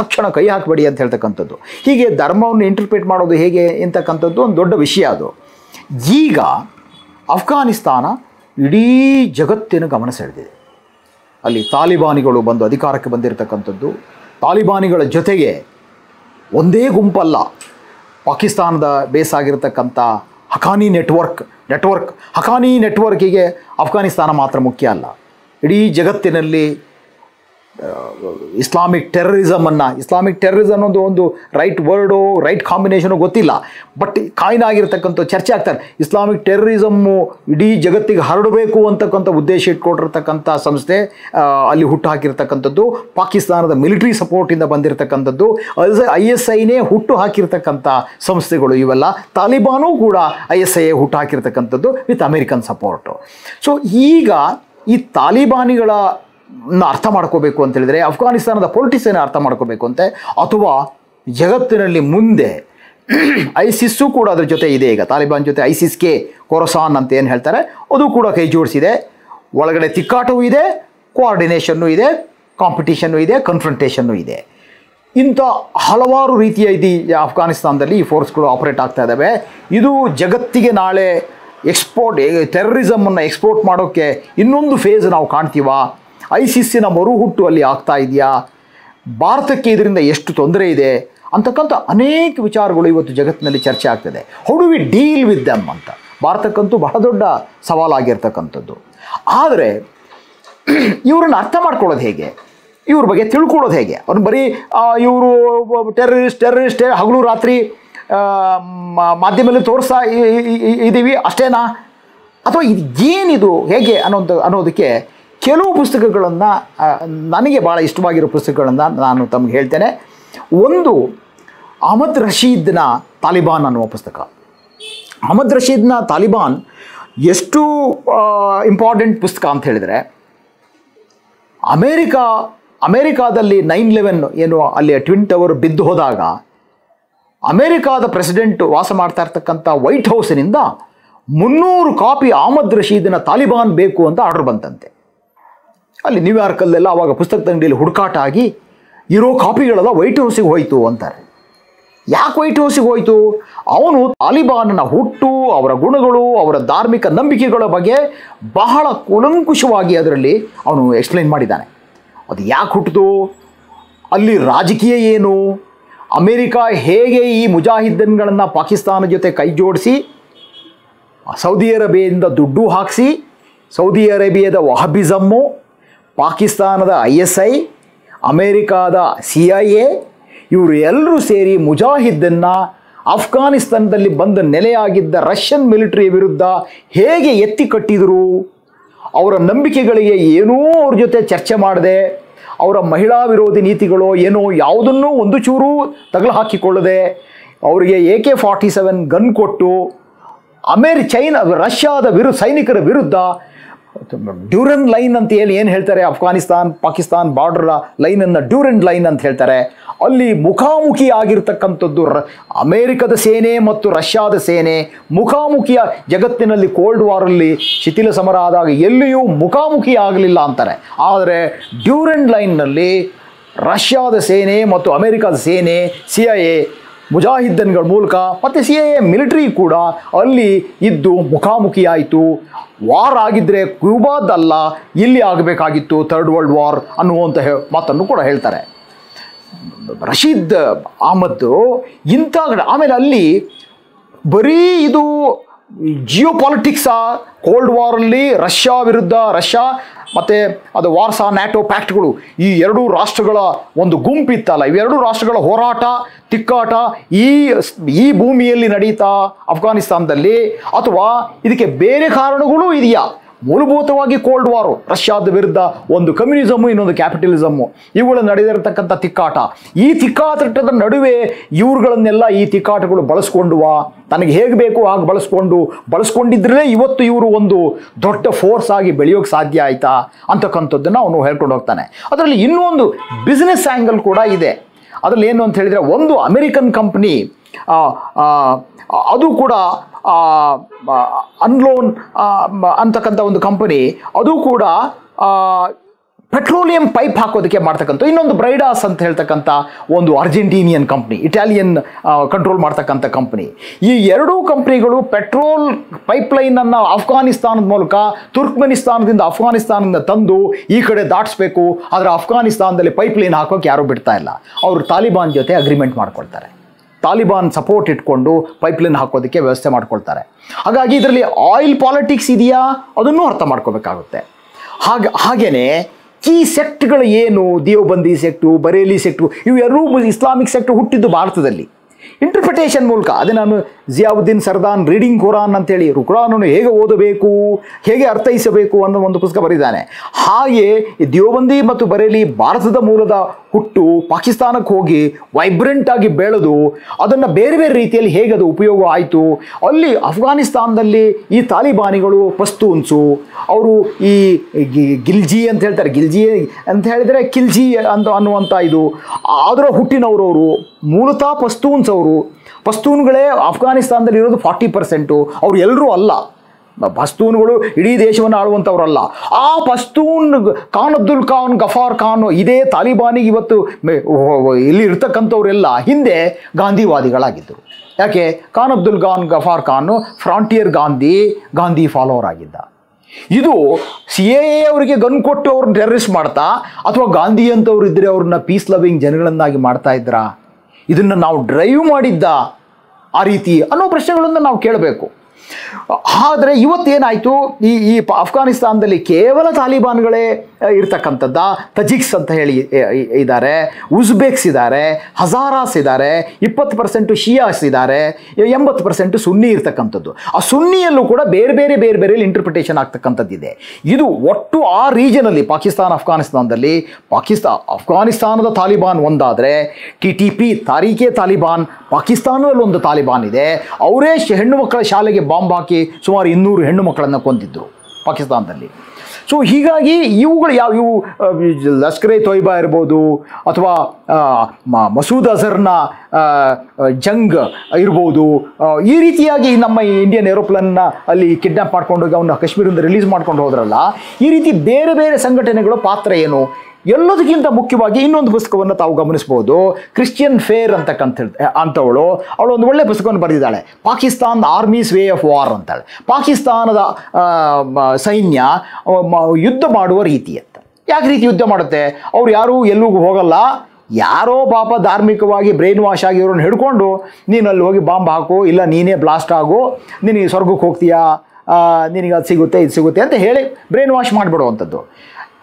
A: ತಕ್ಷಣ ಕೈ ಹಾಕಬೇಡಿ ಅಂತ ಹೇಳ್ತಕ್ಕಂಥದ್ದು. ಹೀಗೆ ಧರ್ಮವನ್ನು ಇಂಟರ್ಪ್ರೇಟ್ ಮಾಡೋದು ಹೇಗೆ ಅಂತಕ್ಕಂಥದ್ದು, ಒಂದು ದೊಡ್ಡ ವಿಷಯ ಅದು ಈಗ ಅಫ್ಘಾನಿಸ್ತಾನ ಇಡೀ ಜಗತ್ತಿನ ಗಮನ ಸೆಳೆದಿದೆ. ಅಲ್ಲಿ ತಾಲಿಬಾನಿಗಳು ಬಂದು ಅಧಿಕಾರಕ್ಕೆ ಬಂದಿರತಕ್ಕಂಥದ್ದು. ತಾಲಿಬಾನಿಗಳ ಜೊತೆಗೆ ಒಂದೇ ಗುಂಪಲ್ಲ, ಪಾಕಿಸ್ತಾನದ ಬೇಸಾಗಿರತಕ್ಕಂಥ ಹಕಾನಿ ನೆಟ್ವರ್ಕ್ ನೆಟ್ವರ್ಕ್ ಹಕಾನಿ ನೆಟ್ವರ್ಕಿಗೆ ಅಫ್ಘಾನಿಸ್ತಾನ ಮಾತ್ರ ಮುಖ್ಯ ಅಲ್ಲ. ಇಡೀ ಜಗತ್ತಿನಲ್ಲಿ ಇಸ್ಲಾಮಿಕ್ ಟೆರರಿಸಮನ್ನು ಇಸ್ಲಾಮಿಕ್ ಟೆರರಿಸಮ್ ಅನ್ನೋದು ಒಂದು ರೈಟ್ ವರ್ಡು ರೈಟ್ ಕಾಂಬಿನೇಷನು ಗೊತ್ತಿಲ್ಲ. ಬಟ್ ಕಾಯಿನ್ ಆಗಿರ್ತಕ್ಕಂಥ ಚರ್ಚೆ ಆಗ್ತಾರೆ ಇಸ್ಲಾಮಿಕ್ ಟೆರರಿಸಮ್ಮು ಇಡೀ ಜಗತ್ತಿಗೆ ಹರಡಬೇಕು ಅಂತಕ್ಕಂಥ ಉದ್ದೇಶ ಇಟ್ಕೊಂಡಿರ್ತಕ್ಕಂಥ ಸಂಸ್ಥೆ ಅಲ್ಲಿ ಹುಟ್ಟು ಹಾಕಿರ್ತಕ್ಕಂಥದ್ದು, ಪಾಕಿಸ್ತಾನದ ಮಿಲಿಟರಿ ಸಪೋರ್ಟಿಂದ ಬಂದಿರತಕ್ಕಂಥದ್ದು ಐ ಎಸ್ ಐನೇ ಹುಟ್ಟು ಹಾಕಿರ್ತಕ್ಕಂಥ ಸಂಸ್ಥೆಗಳು ಇವೆಲ್ಲ. ತಾಲಿಬಾನು ಕೂಡ ಐ ಎಸ್ ಐ ಹುಟ್ಟು ಹಾಕಿರ್ತಕ್ಕಂಥದ್ದು ವಿತ್ ಅಮೇರಿಕನ್ ಸಪೋರ್ಟು ಸೊ ಈಗ ಈ ತಾಲಿಬಾನಿಗಳ ಅರ್ಥ ಮಾಡ್ಕೋಬೇಕು ಅಂತೇಳಿದರೆ ಅಫ್ಘಾನಿಸ್ತಾನದ ಪೊಲಿಟಿಕ್ಸನ್ನು ಅರ್ಥ ಮಾಡ್ಕೋಬೇಕು ಅಂತೆ, ಅಥವಾ ಜಗತ್ತಿನಲ್ಲಿ ಮುಂದೆ ಐಸಿಸ್ಸು ಕೂಡ ಅದ್ರ ಜೊತೆ ಇದೆ ಈಗ. ತಾಲಿಬಾನ್ ಜೊತೆ ಐಸಿಸ್ಗೆ ಕೊರಸಾನ್ ಅಂತ ಏನು ಹೇಳ್ತಾರೆ, ಅದು ಕೂಡ ಕೈ ಜೋಡಿಸಿದೆ. ಒಳಗಡೆ ತಿಕ್ಕಾಟವೂ ಇದೆ ಕೋಆರ್ಡಿನೇಷನ್ನು ಇದೆ ಕಾಂಪಿಟೇಷನ್ನು ಇದೆ ಕನ್ಫ್ರಂಟೇಷನ್ನು ಇದೆ. ಇಂಥ ಹಲವಾರು ರೀತಿಯ ಇದು ಅಫ್ಘಾನಿಸ್ತಾನದಲ್ಲಿ ಈ ಫೋರ್ಸ್ಗಳು ಆಪರೇಟ್ ಆಗ್ತಾ ಇದ್ದಾವೆ ಇದು ಜಗತ್ತಿಗೆ ನಾಳೆ ಎಕ್ಸ್ಪೋರ್ಟ್ ಟೆರರಿಸಮನ್ನು ಎಕ್ಸ್ಪೋರ್ಟ್ ಮಾಡೋಕ್ಕೆ ಇನ್ನೊಂದು ಫೇಸ್ ನಾವು ಕಾಣ್ತೀವಾ? ಐಸಿಸ್ಸಿನ ಮರುಹುಟ್ಟು ಅಲ್ಲಿ ಆಗ್ತಾ ಇದೆಯಾ? ಭಾರತಕ್ಕೆ ಇದರಿಂದ ಎಷ್ಟು ತೊಂದರೆ ಇದೆ? ಅಂತಕ್ಕಂಥ ಅನೇಕ ವಿಚಾರಗಳು ಇವತ್ತು ಜಗತ್ತಿನಲ್ಲಿ ಚರ್ಚೆ ಆಗ್ತದೆ. How do we deal with them ಅಂತ. ಭಾರತಕ್ಕಂತೂ ಬಹಳ ದೊಡ್ಡ ಸವಾಲಾಗಿರ್ತಕ್ಕಂಥದ್ದು. ಆದರೆ, ಇವರನ್ನು ಅರ್ಥ ಮಾಡ್ಕೊಳ್ಳೋದು ಹೇಗೆ? ಇವ್ರ ಬಗ್ಗೆ ತಿಳ್ಕೊಳ್ಳೋದು ಹೇಗೆ? ಅವ್ರನ್ನ ಬರೀ ಇವರು ಟೆರರಿಸ್ಟ್ ಟೆರರಿಸ್ಟ್ ಹಗಲು ರಾತ್ರಿ ಮಾಧ್ಯಮದಲ್ಲಿ ತೋರಿಸ್ತಾ ಇದ್ದೀವಿ ಅಷ್ಟೇನಾ? ಅಥವಾ ಇದು ಏನಿದು? ಹೇಗೆ ಅನ್ನೋದು ಅನ್ನೋದಕ್ಕೆ ಕೆಲವು ಪುಸ್ತಕಗಳನ್ನು ನನಗೆ ಭಾಳ ಇಷ್ಟವಾಗಿರೋ ಪುಸ್ತಕಗಳನ್ನು ನಾನು ತಮಗೆ ಹೇಳ್ತೇನೆ. ಒಂದು ಅಹಮದ್ ರಶೀದ್ನ ತಾಲಿಬಾನ್ ಅನ್ನುವ ಪುಸ್ತಕ. ಅಹಮದ್ ರಶೀದ್ನ ತಾಲಿಬಾನ್ ಎಷ್ಟು ಇಂಪಾರ್ಟೆಂಟ್ ಪುಸ್ತಕ ಅಂತ ಹೇಳಿದರೆ, ಅಮೇರಿಕಾ, ಅಮೇರಿಕಾದಲ್ಲಿ ನೈನ್ ಲೆವೆನ್ ಏನು ಅಲ್ಲಿ ಟ್ವಿನ್ ಟವರ್ ಬಿದ್ದು ಹೋದಾಗ, ಅಮೇರಿಕಾದ ಪ್ರೆಸಿಡೆಂಟ್ ವಾಸ ಮಾಡ್ತಾ ಇರ್ತಕ್ಕಂಥ ವೈಟ್ ಹೌಸಿನಿಂದ ಮುನ್ನೂರು ಕಾಪಿ ಅಹಮದ್ ರಶೀದಿನ ತಾಲಿಬಾನ್ ಬೇಕು ಅಂತ ಆರ್ಡರ್ ಬಂತಂತೆ. ಅಲ್ಲಿ ನ್ಯೂಯಾರ್ಕಲ್ಲೆಲ್ಲ ಅವಾಗ ಪುಸ್ತಕದ ಅಂಗಡಿಯಲ್ಲಿ ಹುಡುಕಾಟ ಆಗಿ, ಇರೋ ಕಾಪಿಗಳೆಲ್ಲ ವೈಟ್ ಹೌಸಿಗೆ ಹೋಯಿತು ಅಂತಾರೆ. ಯಾಕೆ ವೈಟ್ ಹೌಸಿಗೆ ಹೋಯಿತು? ಅವನು ತಾಲಿಬಾನನ ಹುಟ್ಟು, ಅವರ ಗುಣಗಳು, ಅವರ ಧಾರ್ಮಿಕ ನಂಬಿಕೆಗಳ ಬಗ್ಗೆ ಬಹಳ ಕುಲಂಕುಷವಾಗಿ ಅದರಲ್ಲಿ ಅವನು ಎಕ್ಸ್ಪ್ಲೈನ್ ಮಾಡಿದ್ದಾನೆ. ಅದು ಯಾಕೆ ಹುಟ್ಟಿತು? ಅಲ್ಲಿ ರಾಜಕೀಯ ಏನು? ಅಮೇರಿಕಾ ಹೇಗೆ ಈ ಮುಜಾಹಿದ್ದೀನ್ಗಳನ್ನು ಪಾಕಿಸ್ತಾನ ಜೊತೆ ಕೈ ಜೋಡಿಸಿ ಸೌದಿ ಅರೇಬಿಯಿಂದ ದುಡ್ಡು ಹಾಕಿಸಿ, ಸೌದಿ ಅರೇಬಿಯಾದ ವಹಬಿಸಮ್ಮು ಪಾಕಿಸ್ತಾನದ ಐ ಎಸ್ ಐ, ಅಮೇರಿಕಾದ ಸಿ ಐ ಎ, ಇವರು ಎಲ್ಲರೂ ಸೇರಿ ಮುಜಾಹಿದ್ದನ್ನು ಅಫ್ಘಾನಿಸ್ತಾನದಲ್ಲಿ ಬಂದು ನೆಲೆಯಾಗಿದ್ದ ರಷ್ಯನ್ ಮಿಲಿಟರಿ ವಿರುದ್ಧ ಹೇಗೆ ಎತ್ತಿ ಕಟ್ಟಿದರು? ಅವರ ನಂಬಿಕೆಗಳಿಗೆ ಏನೂ ಅವ್ರ ಜೊತೆ ಚರ್ಚೆ ಮಾಡದೆ, ಅವರ ಮಹಿಳಾ ವಿರೋಧಿ ನೀತಿಗಳು ಏನೋ ಯಾವುದನ್ನೂ ಒಂದು ಚೂರು ತಗಲು ಹಾಕಿಕೊಳ್ಳದೆ, ಅವರಿಗೆ A K forty seven gun ಕೊಟ್ಟು ಅಮೇರಿ ಚೈನಾ, ರಷ್ಯಾದ ವಿರು, ಸೈನಿಕರ ವಿರುದ್ಧ ಡ್ಯೂರನ್ ಲೈನ್ ಅಂತ ಹೇಳಿ ಏನು ಹೇಳ್ತಾರೆ? ಅಫ್ಘಾನಿಸ್ತಾನ್, ಪಾಕಿಸ್ತಾನ್, ಬಾರ್ಡರ್ ಲೈನನ್ನು ಡ್ಯೂರನ್ ಲೈನ್ ಅಂತ ಹೇಳ್ತಾರೆ. ಅಲ್ಲಿ ಮುಖಾಮುಖಿ ಆಗಿರ್ತಕ್ಕಂಥದ್ದು ರ ಅಮೇರಿಕದ ಸೇನೆ ಮತ್ತು ರಷ್ಯಾದ ಸೇನೆ. ಮುಖಾಮುಖಿಯ ಜಗತ್ತಿನಲ್ಲಿ ಕೋಲ್ಡ್ ವಾರಲ್ಲಿ ಶಿಥಿಲ ಸಮರ ಆದಾಗ ಎಲ್ಲಿಯೂ ಮುಖಾಮುಖಿ ಆಗಲಿಲ್ಲ ಅಂತಾರೆ. ಆದರೆ ಡ್ಯೂರನ್ ಲೈನ್ನಲ್ಲಿ ರಷ್ಯಾದ ಸೇನೆ ಮತ್ತು ಅಮೇರಿಕದ ಸೇನೆ, ಸಿ ಐ ಎ ಮುಜಾಹಿದ್ದನ್ಗಳ ಮೂಲಕ ಮತ್ತು ಸಿ ಎ ಮಿಲಿಟರಿ ಕೂಡ ಅಲ್ಲಿ ಇದ್ದು ಮುಖಾಮುಖಿ ಆಯಿತು ವಾರ್ ಆಗಿದ್ದರೆ ಕ್ಯೂಬಾದಲ್ಲ ಇಲ್ಲಿ ಆಗಬೇಕಾಗಿತ್ತು ಥರ್ಡ್ ವರ್ಲ್ಡ್ ವಾರ್ ಅನ್ನುವಂಥ ಮಾತನ್ನು ಕೂಡ ಹೇಳ್ತಾರೆ. ರಶೀದ್ ಅಹಮದ್ ಇಂಥ ಆಮೇಲೆ ಅಲ್ಲಿ ಬರೀ ಇದು ಜಿಯೋ ಪಾಲಿಟಿಕ್ಸಾ ಕೋಲ್ಡ್ ವಾರಲ್ಲಿ ರಷ್ಯಾ ವಿರುದ್ಧ, ರಷ್ಯಾ ಮತ್ತು ಅದು ವಾರ್ಸಾ ನ್ಯಾಟೋ ಪ್ಯಾಕ್ಟ್ಗಳು ಈ ಎರಡೂ ರಾಷ್ಟ್ರಗಳ ಒಂದು ಗುಂಪಿತ್ತಲ್ಲ. ಇವೆರಡೂ ರಾಷ್ಟ್ರಗಳ ಹೋರಾಟ, ತಿಕ್ಕಾಟ ಈ ಈ ಭೂಮಿಯಲ್ಲಿ ನಡೀತಾ ಅಫ್ಘಾನಿಸ್ತಾನದಲ್ಲಿ ಅಥವಾ ಇದಕ್ಕೆ ಬೇರೆ ಕಾರಣಗಳೂ ಇದೆಯಾ? ಮೂಲಭೂತವಾಗಿ ಕೋಲ್ಡ್ ವಾರು ರಷ್ಯಾದ ವಿರುದ್ಧ ಒಂದು ಕಮ್ಯುನಿಸಮು ಇನ್ನೊಂದು ಕ್ಯಾಪಿಟಲಿಸಮು ಇವುಗಳು ನಡೆದಿರತಕ್ಕಂಥ ತಿಕ್ಕಾಟ. ಈ ತಿಕ್ಕಾಟದ ನಡುವೆ ಇವ್ರುಗಳನ್ನೆಲ್ಲ ಈ ತಿಕ್ಕಾಟಗಳು ಬಳಸ್ಕೊಂಡುವ, ತನಗೆ ಹೇಗೆ ಬೇಕು ಹಾಗೆ ಬಳಸ್ಕೊಂಡು, ಬಳಸ್ಕೊಂಡಿದ್ರೇ ಇವತ್ತು ಇವರು ಒಂದು ದೊಡ್ಡ ಫೋರ್ಸ್ ಆಗಿ ಬೆಳೆಯೋಕೆ ಸಾಧ್ಯ ಆಯಿತಾ? ಅಂತಕ್ಕಂಥದ್ದನ್ನು ಅವನು ಹೇಳ್ಕೊಂಡು ಹೋಗ್ತಾನೆ. ಅದರಲ್ಲಿ ಇನ್ನೊಂದು ಬಿಸ್ನೆಸ್ ಆ್ಯಂಗಲ್ ಕೂಡ ಇದೆ. ಅದರಲ್ಲಿ ಏನು ಅಂತ ಹೇಳಿದರೆ ಒಂದು ಅಮೆರಿಕನ್ ಕಂಪ್ನಿ ಅದು ಕೂಡ ಅನ್ಲೋನ್ ಅಂತಕ್ಕಂಥ ಒಂದು ಕಂಪನಿ ಅದು ಕೂಡ ಪೆಟ್ರೋಲಿಯಂ ಪೈಪ್ ಹಾಕೋದಕ್ಕೆ ಮಾಡ್ತಕ್ಕಂಥ, ಇನ್ನೊಂದು ಬ್ರೈಡಾಸ್ ಅಂತ ಹೇಳ್ತಕ್ಕಂಥ ಒಂದು ಅರ್ಜೆಂಟೀನಿಯನ್ ಕಂಪ್ನಿ ಇಟಾಲಿಯನ್ ಕಂಟ್ರೋಲ್ ಮಾಡ್ತಕ್ಕಂಥ ಕಂಪ್ನಿ ಈ ಎರಡೂ ಕಂಪ್ನಿಗಳು ಪೆಟ್ರೋಲ್ ಪೈಪ್ಲೈನನ್ನು ಅಫ್ಘಾನಿಸ್ತಾನದ ಮೂಲಕ ತುರ್ಕ್ಮೆನಿಸ್ತಾನದಿಂದ ಅಫ್ಘಾನಿಸ್ತಾನದಿಂದ ತಂದು ಈ ಕಡೆ ದಾಟಿಸ್ಬೇಕು. ಆದರೆ ಅಫ್ಘಾನಿಸ್ತಾನದಲ್ಲಿ ಪೈಪ್ಲೈನ್ ಹಾಕೋಕೆ ಯಾರೂ ಬಿಡ್ತಾ ಇಲ್ಲ. ಅವರು ತಾಲಿಬಾನ್ ಜೊತೆ ಅಗ್ರಿಮೆಂಟ್ ಮಾಡ್ಕೊಳ್ತಾರೆ. ತಾಲಿಬಾನ್ ಸಪೋರ್ಟ್ ಇಟ್ಕೊಂಡು ಪೈಪ್ಲೈನ್ ಹಾಕೋದಕ್ಕೆ ವ್ಯವಸ್ಥೆ ಮಾಡ್ಕೊಳ್ತಾರೆ. ಹಾಗಾಗಿ ಇದರಲ್ಲಿ ಆಯಿಲ್ ಪಾಲಿಟಿಕ್ಸ್ ಇದೆಯಾ? ಅದನ್ನೂ ಅರ್ಥ ಮಾಡ್ಕೋಬೇಕಾಗುತ್ತೆ. ಹಾಗೆ ಹಾಗೆಯೇ ಈ ಸೆಕ್ಟ್ಗಳು ಏನು? ದೇವಬಂದಿ ಸೆಕ್ಟು, ಬರೇಲಿ ಸೆಕ್ಟು, ಇವು ಎರಡೂ ಇಸ್ಲಾಮಿಕ್ ಸೆಕ್ಟು ಹುಟ್ಟಿದ್ದು ಭಾರತದಲ್ಲಿ. ಇಂಟರ್ಪ್ರಿಟೇಷನ್ ಮೂಲಕ, ಅದೇ ನಾನು ಜಿಯಾವುದ್ದೀನ್ ಸರ್ದಾನ್ ರೀಡಿಂಗ್ ಕುರಾನ್ ಅಂತೇಳಿ ಕುರಾನನ್ನು ಹೇಗೆ ಓದಬೇಕು, ಹೇಗೆ ಅರ್ಥೈಸಬೇಕು ಅನ್ನೋ ಒಂದು ಪುಸ್ತಕ ಬರೆದಿದ್ದಾನೆ. ಹಾಗೆ ದಿಯೋಬಂದಿ ಮತ್ತು ಬರೇಲಿ ಭಾರತದ ಮೂಲದ ಹುಟ್ಟು ಪಾಕಿಸ್ತಾನಕ್ಕೆ ಹೋಗಿ ವೈಬ್ರೆಂಟ್ ಆಗಿ ಬೆಳೆದು ಅದನ್ನು ಬೇರೆ ಬೇರೆ ರೀತಿಯಲ್ಲಿ ಹೇಗೆ ಅದು ಉಪಯೋಗ ಆಯಿತು, ಅಲ್ಲಿ ಅಫ್ಘಾನಿಸ್ತಾನದಲ್ಲಿ ಈ ತಾಲಿಬಾನಿಗಳು ಪಸ್ತೂನ್ಸು ಅವರು ಈ ಗಿಲ್ಜಿ ಅಂತ ಹೇಳ್ತಾರೆ. ಗಿಲ್ಜಿ ಅಂತ ಹೇಳಿದರೆ ಕಿಲ್ಜಿ ಅಂತ ಅನ್ನುವಂಥ ಇದು. ಆದರೂ ಹುಟ್ಟಿನವರು ಅವರು ಮೂಲತಃ ಪಸ್ತೂನ್ಸ್ ಅವರು. ಪಸ್ತೂನ್ಗಳೇ ಅಫ್ಘಾನಿಸ್ತಾನದಲ್ಲಿ ಇರೋದು ಫಾರ್ಟಿ ಪರ್ಸೆಂಟು. ಅವ್ರು ಎಲ್ಲರೂ ಅಲ್ಲ. ಪಸ್ತೂನ್ಗಳು ಇಡೀ ದೇಶವನ್ನು ಆಳುವಂಥವ್ರಲ್ಲ. ಆ ಪಸ್ತೂನ್ ಖಾನ್ ಅಬ್ದುಲ್ ಖಾನ್, ಗಫಾರ್ ಖಾನ್ ಇದೇ ತಾಲಿಬಾನಿಗೆ ಇವತ್ತು ಇಲ್ಲಿ ಇರ್ತಕ್ಕಂಥವರೆಲ್ಲ ಹಿಂದೆ ಗಾಂಧಿವಾದಿಗಳಾಗಿದ್ದರು. ಯಾಕೆ? ಖಾನ್ ಅಬ್ದುಲ್ ಖಾನ್, ಗಫಾರ್ ಖಾನ್, ಫ್ರಾಂಟಿಯರ್ ಗಾಂಧಿ ಗಾಂಧಿ ಫಾಲೋವರ್ ಆಗಿದ್ದ. ಇದು ಸಿ ಎ ಅವರಿಗೆ ಗನ್ ಕೊಟ್ಟು ಅವ್ರನ್ನ ಟೆರರಿಸ್ಟ್ ಮಾಡ್ತಾ, ಅಥವಾ ಗಾಂಧಿ ಅಂತವ್ರು ಇದ್ದರೆ ಅವ್ರನ್ನ ಪೀಸ್ ಲವಿಂಗ್ ಜನಗಳನ್ನಾಗಿ ಮಾಡ್ತಾ ಇದ್ರಾ? ಇದನ್ನು ನಾವು ಡ್ರೈವ್ ಮಾಡಿದ್ದ ಆ ರೀತಿ ಅನ್ನೋ ಪ್ರಶ್ನೆಗಳನ್ನು ನಾವು ಕೇಳಬೇಕು. ಆದರೆ ಇವತ್ತೇನಾಯಿತು? ಈ ಈ ಅಫ್ಘಾನಿಸ್ತಾನದಲ್ಲಿ ಕೇವಲ ತಾಲಿಬಾನ್ಗಳೇ ಇರ್ತಕ್ಕಂಥದ್ದ ತಜಿಕ್ಸ್ ಅಂತ ಹೇಳಿ ಇದ್ದಾರೆ, ಉಜ್ಬೇಕ್ಸ್ ಇದ್ದಾರೆ, ಹಜಾರಾಸ್ ಇದ್ದಾರೆ, ಇಪ್ಪತ್ತು ಪರ್ಸೆಂಟು ಶಿಯಾಸ್ ಇದ್ದಾರೆ, ಎಂಬತ್ತು ಪರ್ಸೆಂಟು ಸುನ್ನಿ ಇರ್ತಕ್ಕಂಥದ್ದು. ಆ ಸುನ್ನಿಯಲ್ಲೂ ಕೂಡ ಬೇರೆ ಬೇರೆ ಬೇರೆ ಬೇರೆ ಇಂಟರ್ಪ್ರಿಟೇಷನ್ ಆಗ್ತಕ್ಕಂಥದ್ದಿದೆ. ಇದು ಒಟ್ಟು ಆ ರೀಜನಲ್ಲಿ ಪಾಕಿಸ್ತಾನ ಅಫ್ಘಾನಿಸ್ತಾನದಲ್ಲಿ ಪಾಕಿಸ್ತಾನ ಅಫ್ಘಾನಿಸ್ತಾನದ ತಾಲಿಬಾನ್ ಒಂದಾದರೆ, ಟಿ ಟಿ ಪಿ ತಾರೀಖೆ ತಾಲಿಬಾನ್ ಪಾಕಿಸ್ತಾನದಲ್ಲಿ ಒಂದು ತಾಲಿಬಾನ್ ಇದೆ. ಅವರೇ ಹೆಣ್ಣು ಮಕ್ಕಳ ಶಾಲೆಗೆ ಬಾಂಬ್ ಹಾಕಿ ಸುಮಾರು ಇನ್ನೂರು ಹೆಣ್ಣು ಮಕ್ಕಳನ್ನು ಕೊಂದಿದ್ದರು ಪಾಕಿಸ್ತಾನದಲ್ಲಿ. ಸೊ ಹೀಗಾಗಿ ಇವುಗಳು ಯಾವ, ಇವು ಲಷ್ಕರೆ ತೊಯ್ಬಾ ಇರ್ಬೋದು ಅಥವಾ ಮಸೂದ್ ಅಜರ್ನ ಜಂಗ್ ಇರ್ಬೋದು ಈ ರೀತಿಯಾಗಿ ನಮ್ಮ ಇಂಡಿಯನ್ ಏರೋಪ್ಲೇನ್ನ ಅಲ್ಲಿ ಕಿಡ್ನಾಪ್ ಮಾಡ್ಕೊಂಡು ಹೋಗಿ ಅವನ್ನ ಕಾಶ್ಮೀರದಿಂದ ರಿಲೀಸ್ ಮಾಡ್ಕೊಂಡು ಹೋದ್ರಲ್ಲ, ಈ ರೀತಿ ಬೇರೆ ಬೇರೆ ಸಂಘಟನೆಗಳ ಪಾತ್ರ ಏನು? ಎಲ್ಲದಕ್ಕಿಂತ ಮುಖ್ಯವಾಗಿ ಇನ್ನೊಂದು ಪುಸ್ತಕವನ್ನು ತಾವು ಗಮನಿಸ್ಬೋದು. ಕ್ರಿಶ್ಚಿಯನ್ ಫೇರ್ ಅಂತಕ್ಕಂಥ ಅಂತವಳು. ಅವಳು ಒಂದು ಒಳ್ಳೆ ಪುಸ್ತಕವನ್ನು ಬರೆದಿದ್ದಾಳೆ. Pakistan army's way of war ಅಂತಾಳೆ. ಪಾಕಿಸ್ತಾನದ ಸೈನ್ಯ ಯುದ್ಧ ಮಾಡುವ ರೀತಿ ಅಂತ. ಯಾಕೆ ರೀತಿ ಯುದ್ಧ ಮಾಡುತ್ತೆ? ಅವ್ರು ಯಾರೂ ಎಲ್ಲಿಗೂ ಹೋಗಲ್ಲ. ಯಾರೋ ಪಾಪ ಧಾರ್ಮಿಕವಾಗಿ ಬ್ರೈನ್ ವಾಶ್ ಆಗಿರೋನ್ನ ಹಿಡ್ಕೊಂಡು, ನೀನು ಅಲ್ಲಿ ಹೋಗಿ ಬಾಂಬ್ ಹಾಕು, ಇಲ್ಲ ನೀನೇ ಬ್ಲಾಸ್ಟ್ ಆಗು, ನಿನಗೆ ಸ್ವರ್ಗಕ್ಕೆ ಹೋಗ್ತೀಯಾ? ನಿನಗೆ ಅದು ಸಿಗುತ್ತೆ, ಇದು ಸಿಗುತ್ತೆ ಅಂತ ಹೇಳಿ ಬ್ರೈನ್ ವಾಶ್ ಮಾಡಿಬಿಡುವಂಥದ್ದು.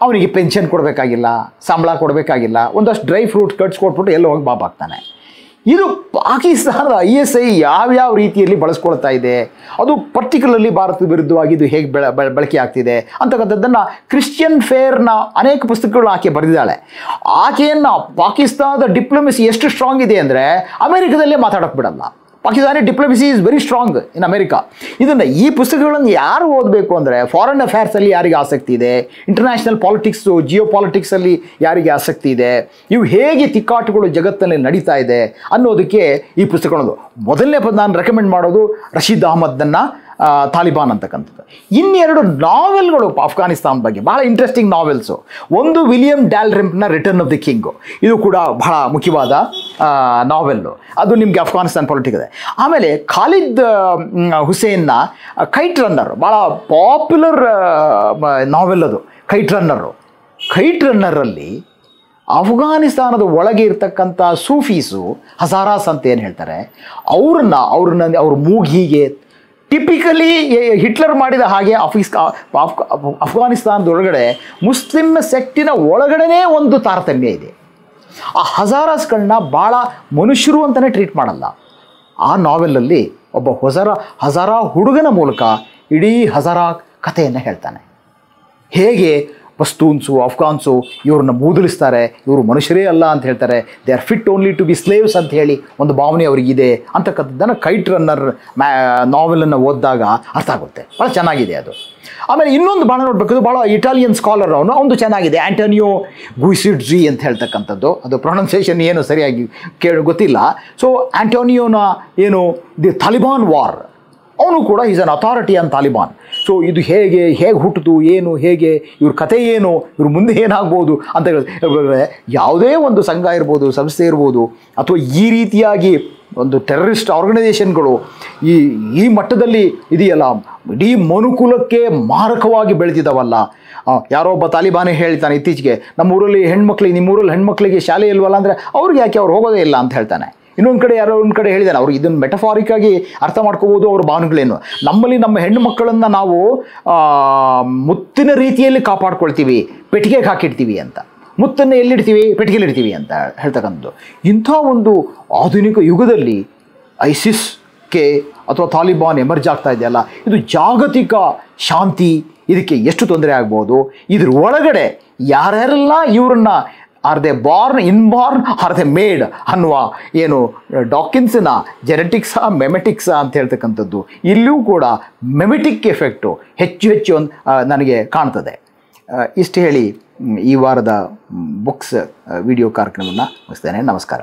A: ಅವನಿಗೆ ಪೆನ್ಷನ್ ಕೊಡಬೇಕಾಗಿಲ್ಲ, ಸಂಬಳ ಕೊಡಬೇಕಾಗಿಲ್ಲ, ಒಂದಷ್ಟು ಡ್ರೈ ಫ್ರೂಟ್ ಕಟ್ಸ್ ಕೊಟ್ಬಿಟ್ಟು ಎಲ್ಲ ಹೋಗಿ ಬಾಬ್ ಹಾಕ್ತಾನೆ ಇದು ಪಾಕಿಸ್ತಾನದ ಐ ಎಸ್ ಐ ಯಾವ್ಯಾವ ರೀತಿಯಲ್ಲಿ ಬಳಸ್ಕೊಳ್ತಾ ಇದೆ, ಅದು ಪರ್ಟಿಕ್ಯುಲರ್ಲಿ ಭಾರತದ ವಿರುದ್ಧವಾಗಿ ಇದು ಹೇಗೆ ಬೆಳ, ಬೆಳ- ಬಳಕೆ ಆಗ್ತಿದೆ ಅಂತಕ್ಕಂಥದ್ದನ್ನು ಕ್ರಿಶ್ಚಿಯನ್ ಫೇರ್ನ ಅನೇಕ ಪುಸ್ತಕಗಳು ಆಕೆ ಬರೆದಿದ್ದಾಳೆ. ಆಕೆಯನ್ನು ಪಾಕಿಸ್ತಾನದ ಡಿಪ್ಲೊಮೆಸಿ ಎಷ್ಟು ಸ್ಟ್ರಾಂಗ್ ಇದೆ ಅಂದರೆ ಅಮೆರಿಕದಲ್ಲೇ ಮಾತಾಡೋಕೆ ಬಿಡಲ್ಲ. Pakistani diplomacy is very strong in America ಇದನ್ನು ಈ ಪುಸ್ತಕಗಳನ್ನು ಯಾರು ಓದಬೇಕು ಅಂದರೆ ಫಾರಿನ್ ಅಫೇರ್ಸಲ್ಲಿ ಯಾರಿಗೆ ಆಸಕ್ತಿ ಇದೆ? ಇಂಟರ್ನ್ಯಾಷನಲ್ ಪಾಲಿಟಿಕ್ಸು ಜಿಯೋ ಪಾಲಿಟಿಕ್ಸಲ್ಲಿ ಯಾರಿಗೆ ಆಸಕ್ತಿ ಇದೆ? ಇವು ಹೇಗೆ ತಿಕ್ಕಾಟುಗಳು ಜಗತ್ತಿನಲ್ಲಿ ನಡೀತಾ ಇದೆ ಅನ್ನೋದಕ್ಕೆ ಈ ಪುಸ್ತಕಗಳು ಮೊದಲನೇ ನಾನು ರೆಕಮೆಂಡ್ ಮಾಡೋದು ರಶೀದ್ ಅಹಮದ್ನ ತಾಲಿಬಾನ್ ಅಂತಕ್ಕಂಥದ್ದು. ಇನ್ನೆರಡು ನಾವೆಲ್ಗಳು ಅಫ್ಘಾನಿಸ್ತಾನ್ ಬಗ್ಗೆ, ಬಹಳ ಇಂಟ್ರೆಸ್ಟಿಂಗ್ ನಾವೆಲ್ಸು ಒಂದು ವಿಲಿಯಂ ಡ್ಯಾಲ್ ರೆಂಪ್ನ ರಿಟರ್ನ್ ಆಫ್ ದಿ ಕಿಂಗು ಇದು ಕೂಡ ಬಹಳ ಮುಖ್ಯವಾದ ನಾವೆಲ್ಲು ಅದು ನಿಮಗೆ ಅಫ್ಘಾನಿಸ್ತಾನ್ ಪೊಲಿಟಿಕ್ ಇದೆ. ಆಮೇಲೆ ಖಾಲಿದ್ ಹುಸೇನ್ನ ಕೈಟ್ ರನ್ನರ್ ಭಾಳ ಪಾಪ್ಯುಲರ್ ನಾವೆಲ್ ಅದು. ಕೈಟ್ ರನ್ನರು ಕೈಟ್ ರನ್ನರಲ್ಲಿ ಅಫ್ಘಾನಿಸ್ತಾನದ ಒಳಗೆ ಇರ್ತಕ್ಕಂಥ ಸೂಫೀಸು ಹಜಾರಾಸ್ ಅಂತ ಏನು ಹೇಳ್ತಾರೆ? ಅವ್ರನ್ನ ಅವ್ರನ್ನ, ಅವ್ರ ಮೂಗಿಗೆ ಟಿಪಿಕಲಿ ಹಿಟ್ಲರ್ ಮಾಡಿದ ಹಾಗೆ ಆಫೀಸ್ ಅಫ್- ಅಫ್ಘಾನಿಸ್ತಾನದೊಳಗಡೆ ಮುಸ್ಲಿಂ ಸೆಕ್ಟಿನ ಒಳಗಡೆನೇ ಒಂದು ತಾರತಮ್ಯ ಇದೆ. ಆ ಹಜಾರಾಸ್ಗಳನ್ನ ಭಾಳ ಮನುಷ್ಯರು ಅಂತಲೇ ಟ್ರೀಟ್ ಮಾಡಲ್ಲ. ಆ ನಾವೆಲ್ಲಲ್ಲಿ ಒಬ್ಬ ಹೊಸರ ಹಜಾರಾ ಹುಡುಗನ ಮೂಲಕ ಇಡೀ ಹಜಾರಾ ಕಥೆಯನ್ನು ಹೇಳ್ತಾನೆ. ಹೇಗೆ? ಪಸ್ತೂನ್ಸು ಅಫ್ಘಾನ್ಸು, ಇವ್ರನ್ನ ಮೂದಲಿಸ್ತಾರೆ. ಇವರು ಮನುಷ್ಯರೇ ಅಲ್ಲ ಅಂತ ಹೇಳ್ತಾರೆ. They are fit only to be slaves ಅಂತ ಹೇಳಿ ಒಂದು ಭಾವನೆ ಅವರಿಗಿದೆ. ಅಂತಕ್ಕಂಥದ್ದನ್ನು ಕೈಟ್ ರನ್ನರ್ ಮ್ಯಾ ನಾವೆಲನ್ನು ಓದಿದಾಗ ಅರ್ಥ ಆಗುತ್ತೆ. ಭಾಳ ಚೆನ್ನಾಗಿದೆ ಅದು. ಆಮೇಲೆ ಇನ್ನೊಂದು ಭಾಳ ನೋಡಬೇಕು. ಭಾಳ ಇಟಾಲಿಯನ್ ಸ್ಕಾಲರ್ ಅವನು. ಅವನು ಚೆನ್ನಾಗಿದೆ. ಆ್ಯಂಟೋನಿಯೋ ಗುಯಿಸಿಡ್ಜಿ ಅಂತ ಹೇಳ್ತಕ್ಕಂಥದ್ದು. ಅದು ಪ್ರೊನೌನ್ಸಿಯೇಷನ್ ಏನು ಸರಿಯಾಗಿ ಕೇಳಿ, ಗೊತ್ತಿಲ್ಲ. ಸೊ ಆ್ಯಂಟೋನಿಯೋನ ಏನು, ದಿ ತಾಲಿಬಾನ್ ವಾರ್ ಅವನು ಕೂಡ is an authority on Taliban so ಇದು ಹೇಗೆ ಹೇಗೆ ಹುಟ್ಟಿತು ಏನು, ಹೇಗೆ, ಇವ್ರ ಕತೆ ಏನು, ಇವ್ರ ಮುಂದೆ ಏನಾಗ್ಬೋದು ಅಂತ ಹೇಳಿದ್ರೆ ಯಾವುದೇ ಒಂದು ಸಂಘ ಇರ್ಬೋದು, ಸಂಸ್ಥೆ ಇರ್ಬೋದು, ಅಥವಾ ಈ ರೀತಿಯಾಗಿ ಒಂದು ಟೆರರಿಸ್ಟ್ ಆರ್ಗನೈಸೇಷನ್ಗಳು ಈ ಈ ಮಟ್ಟದಲ್ಲಿ ಇದೆಯಲ್ಲ, ಇಡೀ ಮನುಕುಲಕ್ಕೆ ಮಾರಕವಾಗಿ ಬೆಳೆದಿದ್ದಾವಲ್ಲ ಯಾರೋ ಒಬ್ಬ ತಾಲಿಬಾನೇ ಹೇಳ್ತಾನೆ ಇತ್ತೀಚೆಗೆ ನಮ್ಮ ಊರಲ್ಲಿ ಹೆಣ್ಮಕ್ಳಿಗೆ ನಿಮ್ಮ ಊರಲ್ಲಿ ಹೆಣ್ಮಕ್ಳಿಗೆ ಶಾಲೆ ಇಲ್ವಲ್ಲ? ಅಂದರೆ ಅವ್ರಿಗೆ ಯಾಕೆ ಅವ್ರು ಹೋಗೋದೇ ಇಲ್ಲ ಅಂತ ಹೇಳ್ತಾನೆ. ಇನ್ನೊಂದು ಕಡೆ ಯಾರೋ ಒಂದು ಕಡೆ ಹೇಳಿದ್ದಾರೆ ಅವರು ಇದನ್ನು ಮೆಟಫಾರಿಕ್ ಆಗಿ ಅರ್ಥ ಮಾಡ್ಕೋಬೋದು ಅವ್ರ ಭಾವನೆಗಳೇನು ನಮ್ಮಲ್ಲಿ ನಮ್ಮ ಹೆಣ್ಣು ಮಕ್ಕಳನ್ನು ನಾವು ಮುತ್ತಿನ ರೀತಿಯಲ್ಲಿ ಕಾಪಾಡ್ಕೊಳ್ತೀವಿ, ಪೆಟ್ಟಿಗೆಗೆ ಹಾಕಿಡ್ತೀವಿ ಅಂತ. ಮುತ್ತನ್ನು ಎಲ್ಲಿಡ್ತೀವಿ? ಪೆಟ್ಟಿಗೆಲಿ ಇಡ್ತೀವಿ ಅಂತ ಹೇಳ್ತಕ್ಕಂಥದ್ದು. ಇಂಥ ಒಂದು ಆಧುನಿಕ ಯುಗದಲ್ಲಿ ಐಸಿಸ್ ಕೆ ಅಥವಾ ತಾಲಿಬಾನ್ ಎಮರ್ಜ್ ಆಗ್ತಾ ಇದೆಯಲ್ಲ, ಇದು ಜಾಗತಿಕ ಶಾಂತಿ, ಇದಕ್ಕೆ ಎಷ್ಟು ತೊಂದರೆ ಆಗ್ಬೋದು? ಇದ್ರ ಒಳಗಡೆ ಯಾರ್ಯಾರೆಲ್ಲ ಇವ್ರನ್ನ are they born inborn are they made ಅನ್ನುವ ಏನು ಡಾಕಿನ್ಸಿನ ಜೆನೆಟಿಕ್ಸಾ ಮೆಮೆಟಿಕ್ಸಾ ಅಂತ ಹೇಳ್ತಕ್ಕಂಥದ್ದು. ಇಲ್ಲಿಯೂ ಕೂಡ ಮೆಮೆಟಿಕ್ ಎಫೆಕ್ಟು ಹೆಚ್ಚು ಹೆಚ್ಚು ಒಂದು ನನಗೆ ಕಾಣ್ತದೆ. ಆ, ಇಷ್ಟು ಹೇಳಿ ಈ ವಾರದ ಬುಕ್ಸ್ ವಿಡಿಯೋ ಕಾರ್ಯಕ್ರಮವನ್ನು ಮುಗಿಸ್ತೇನೆ. ನಮಸ್ಕಾರ.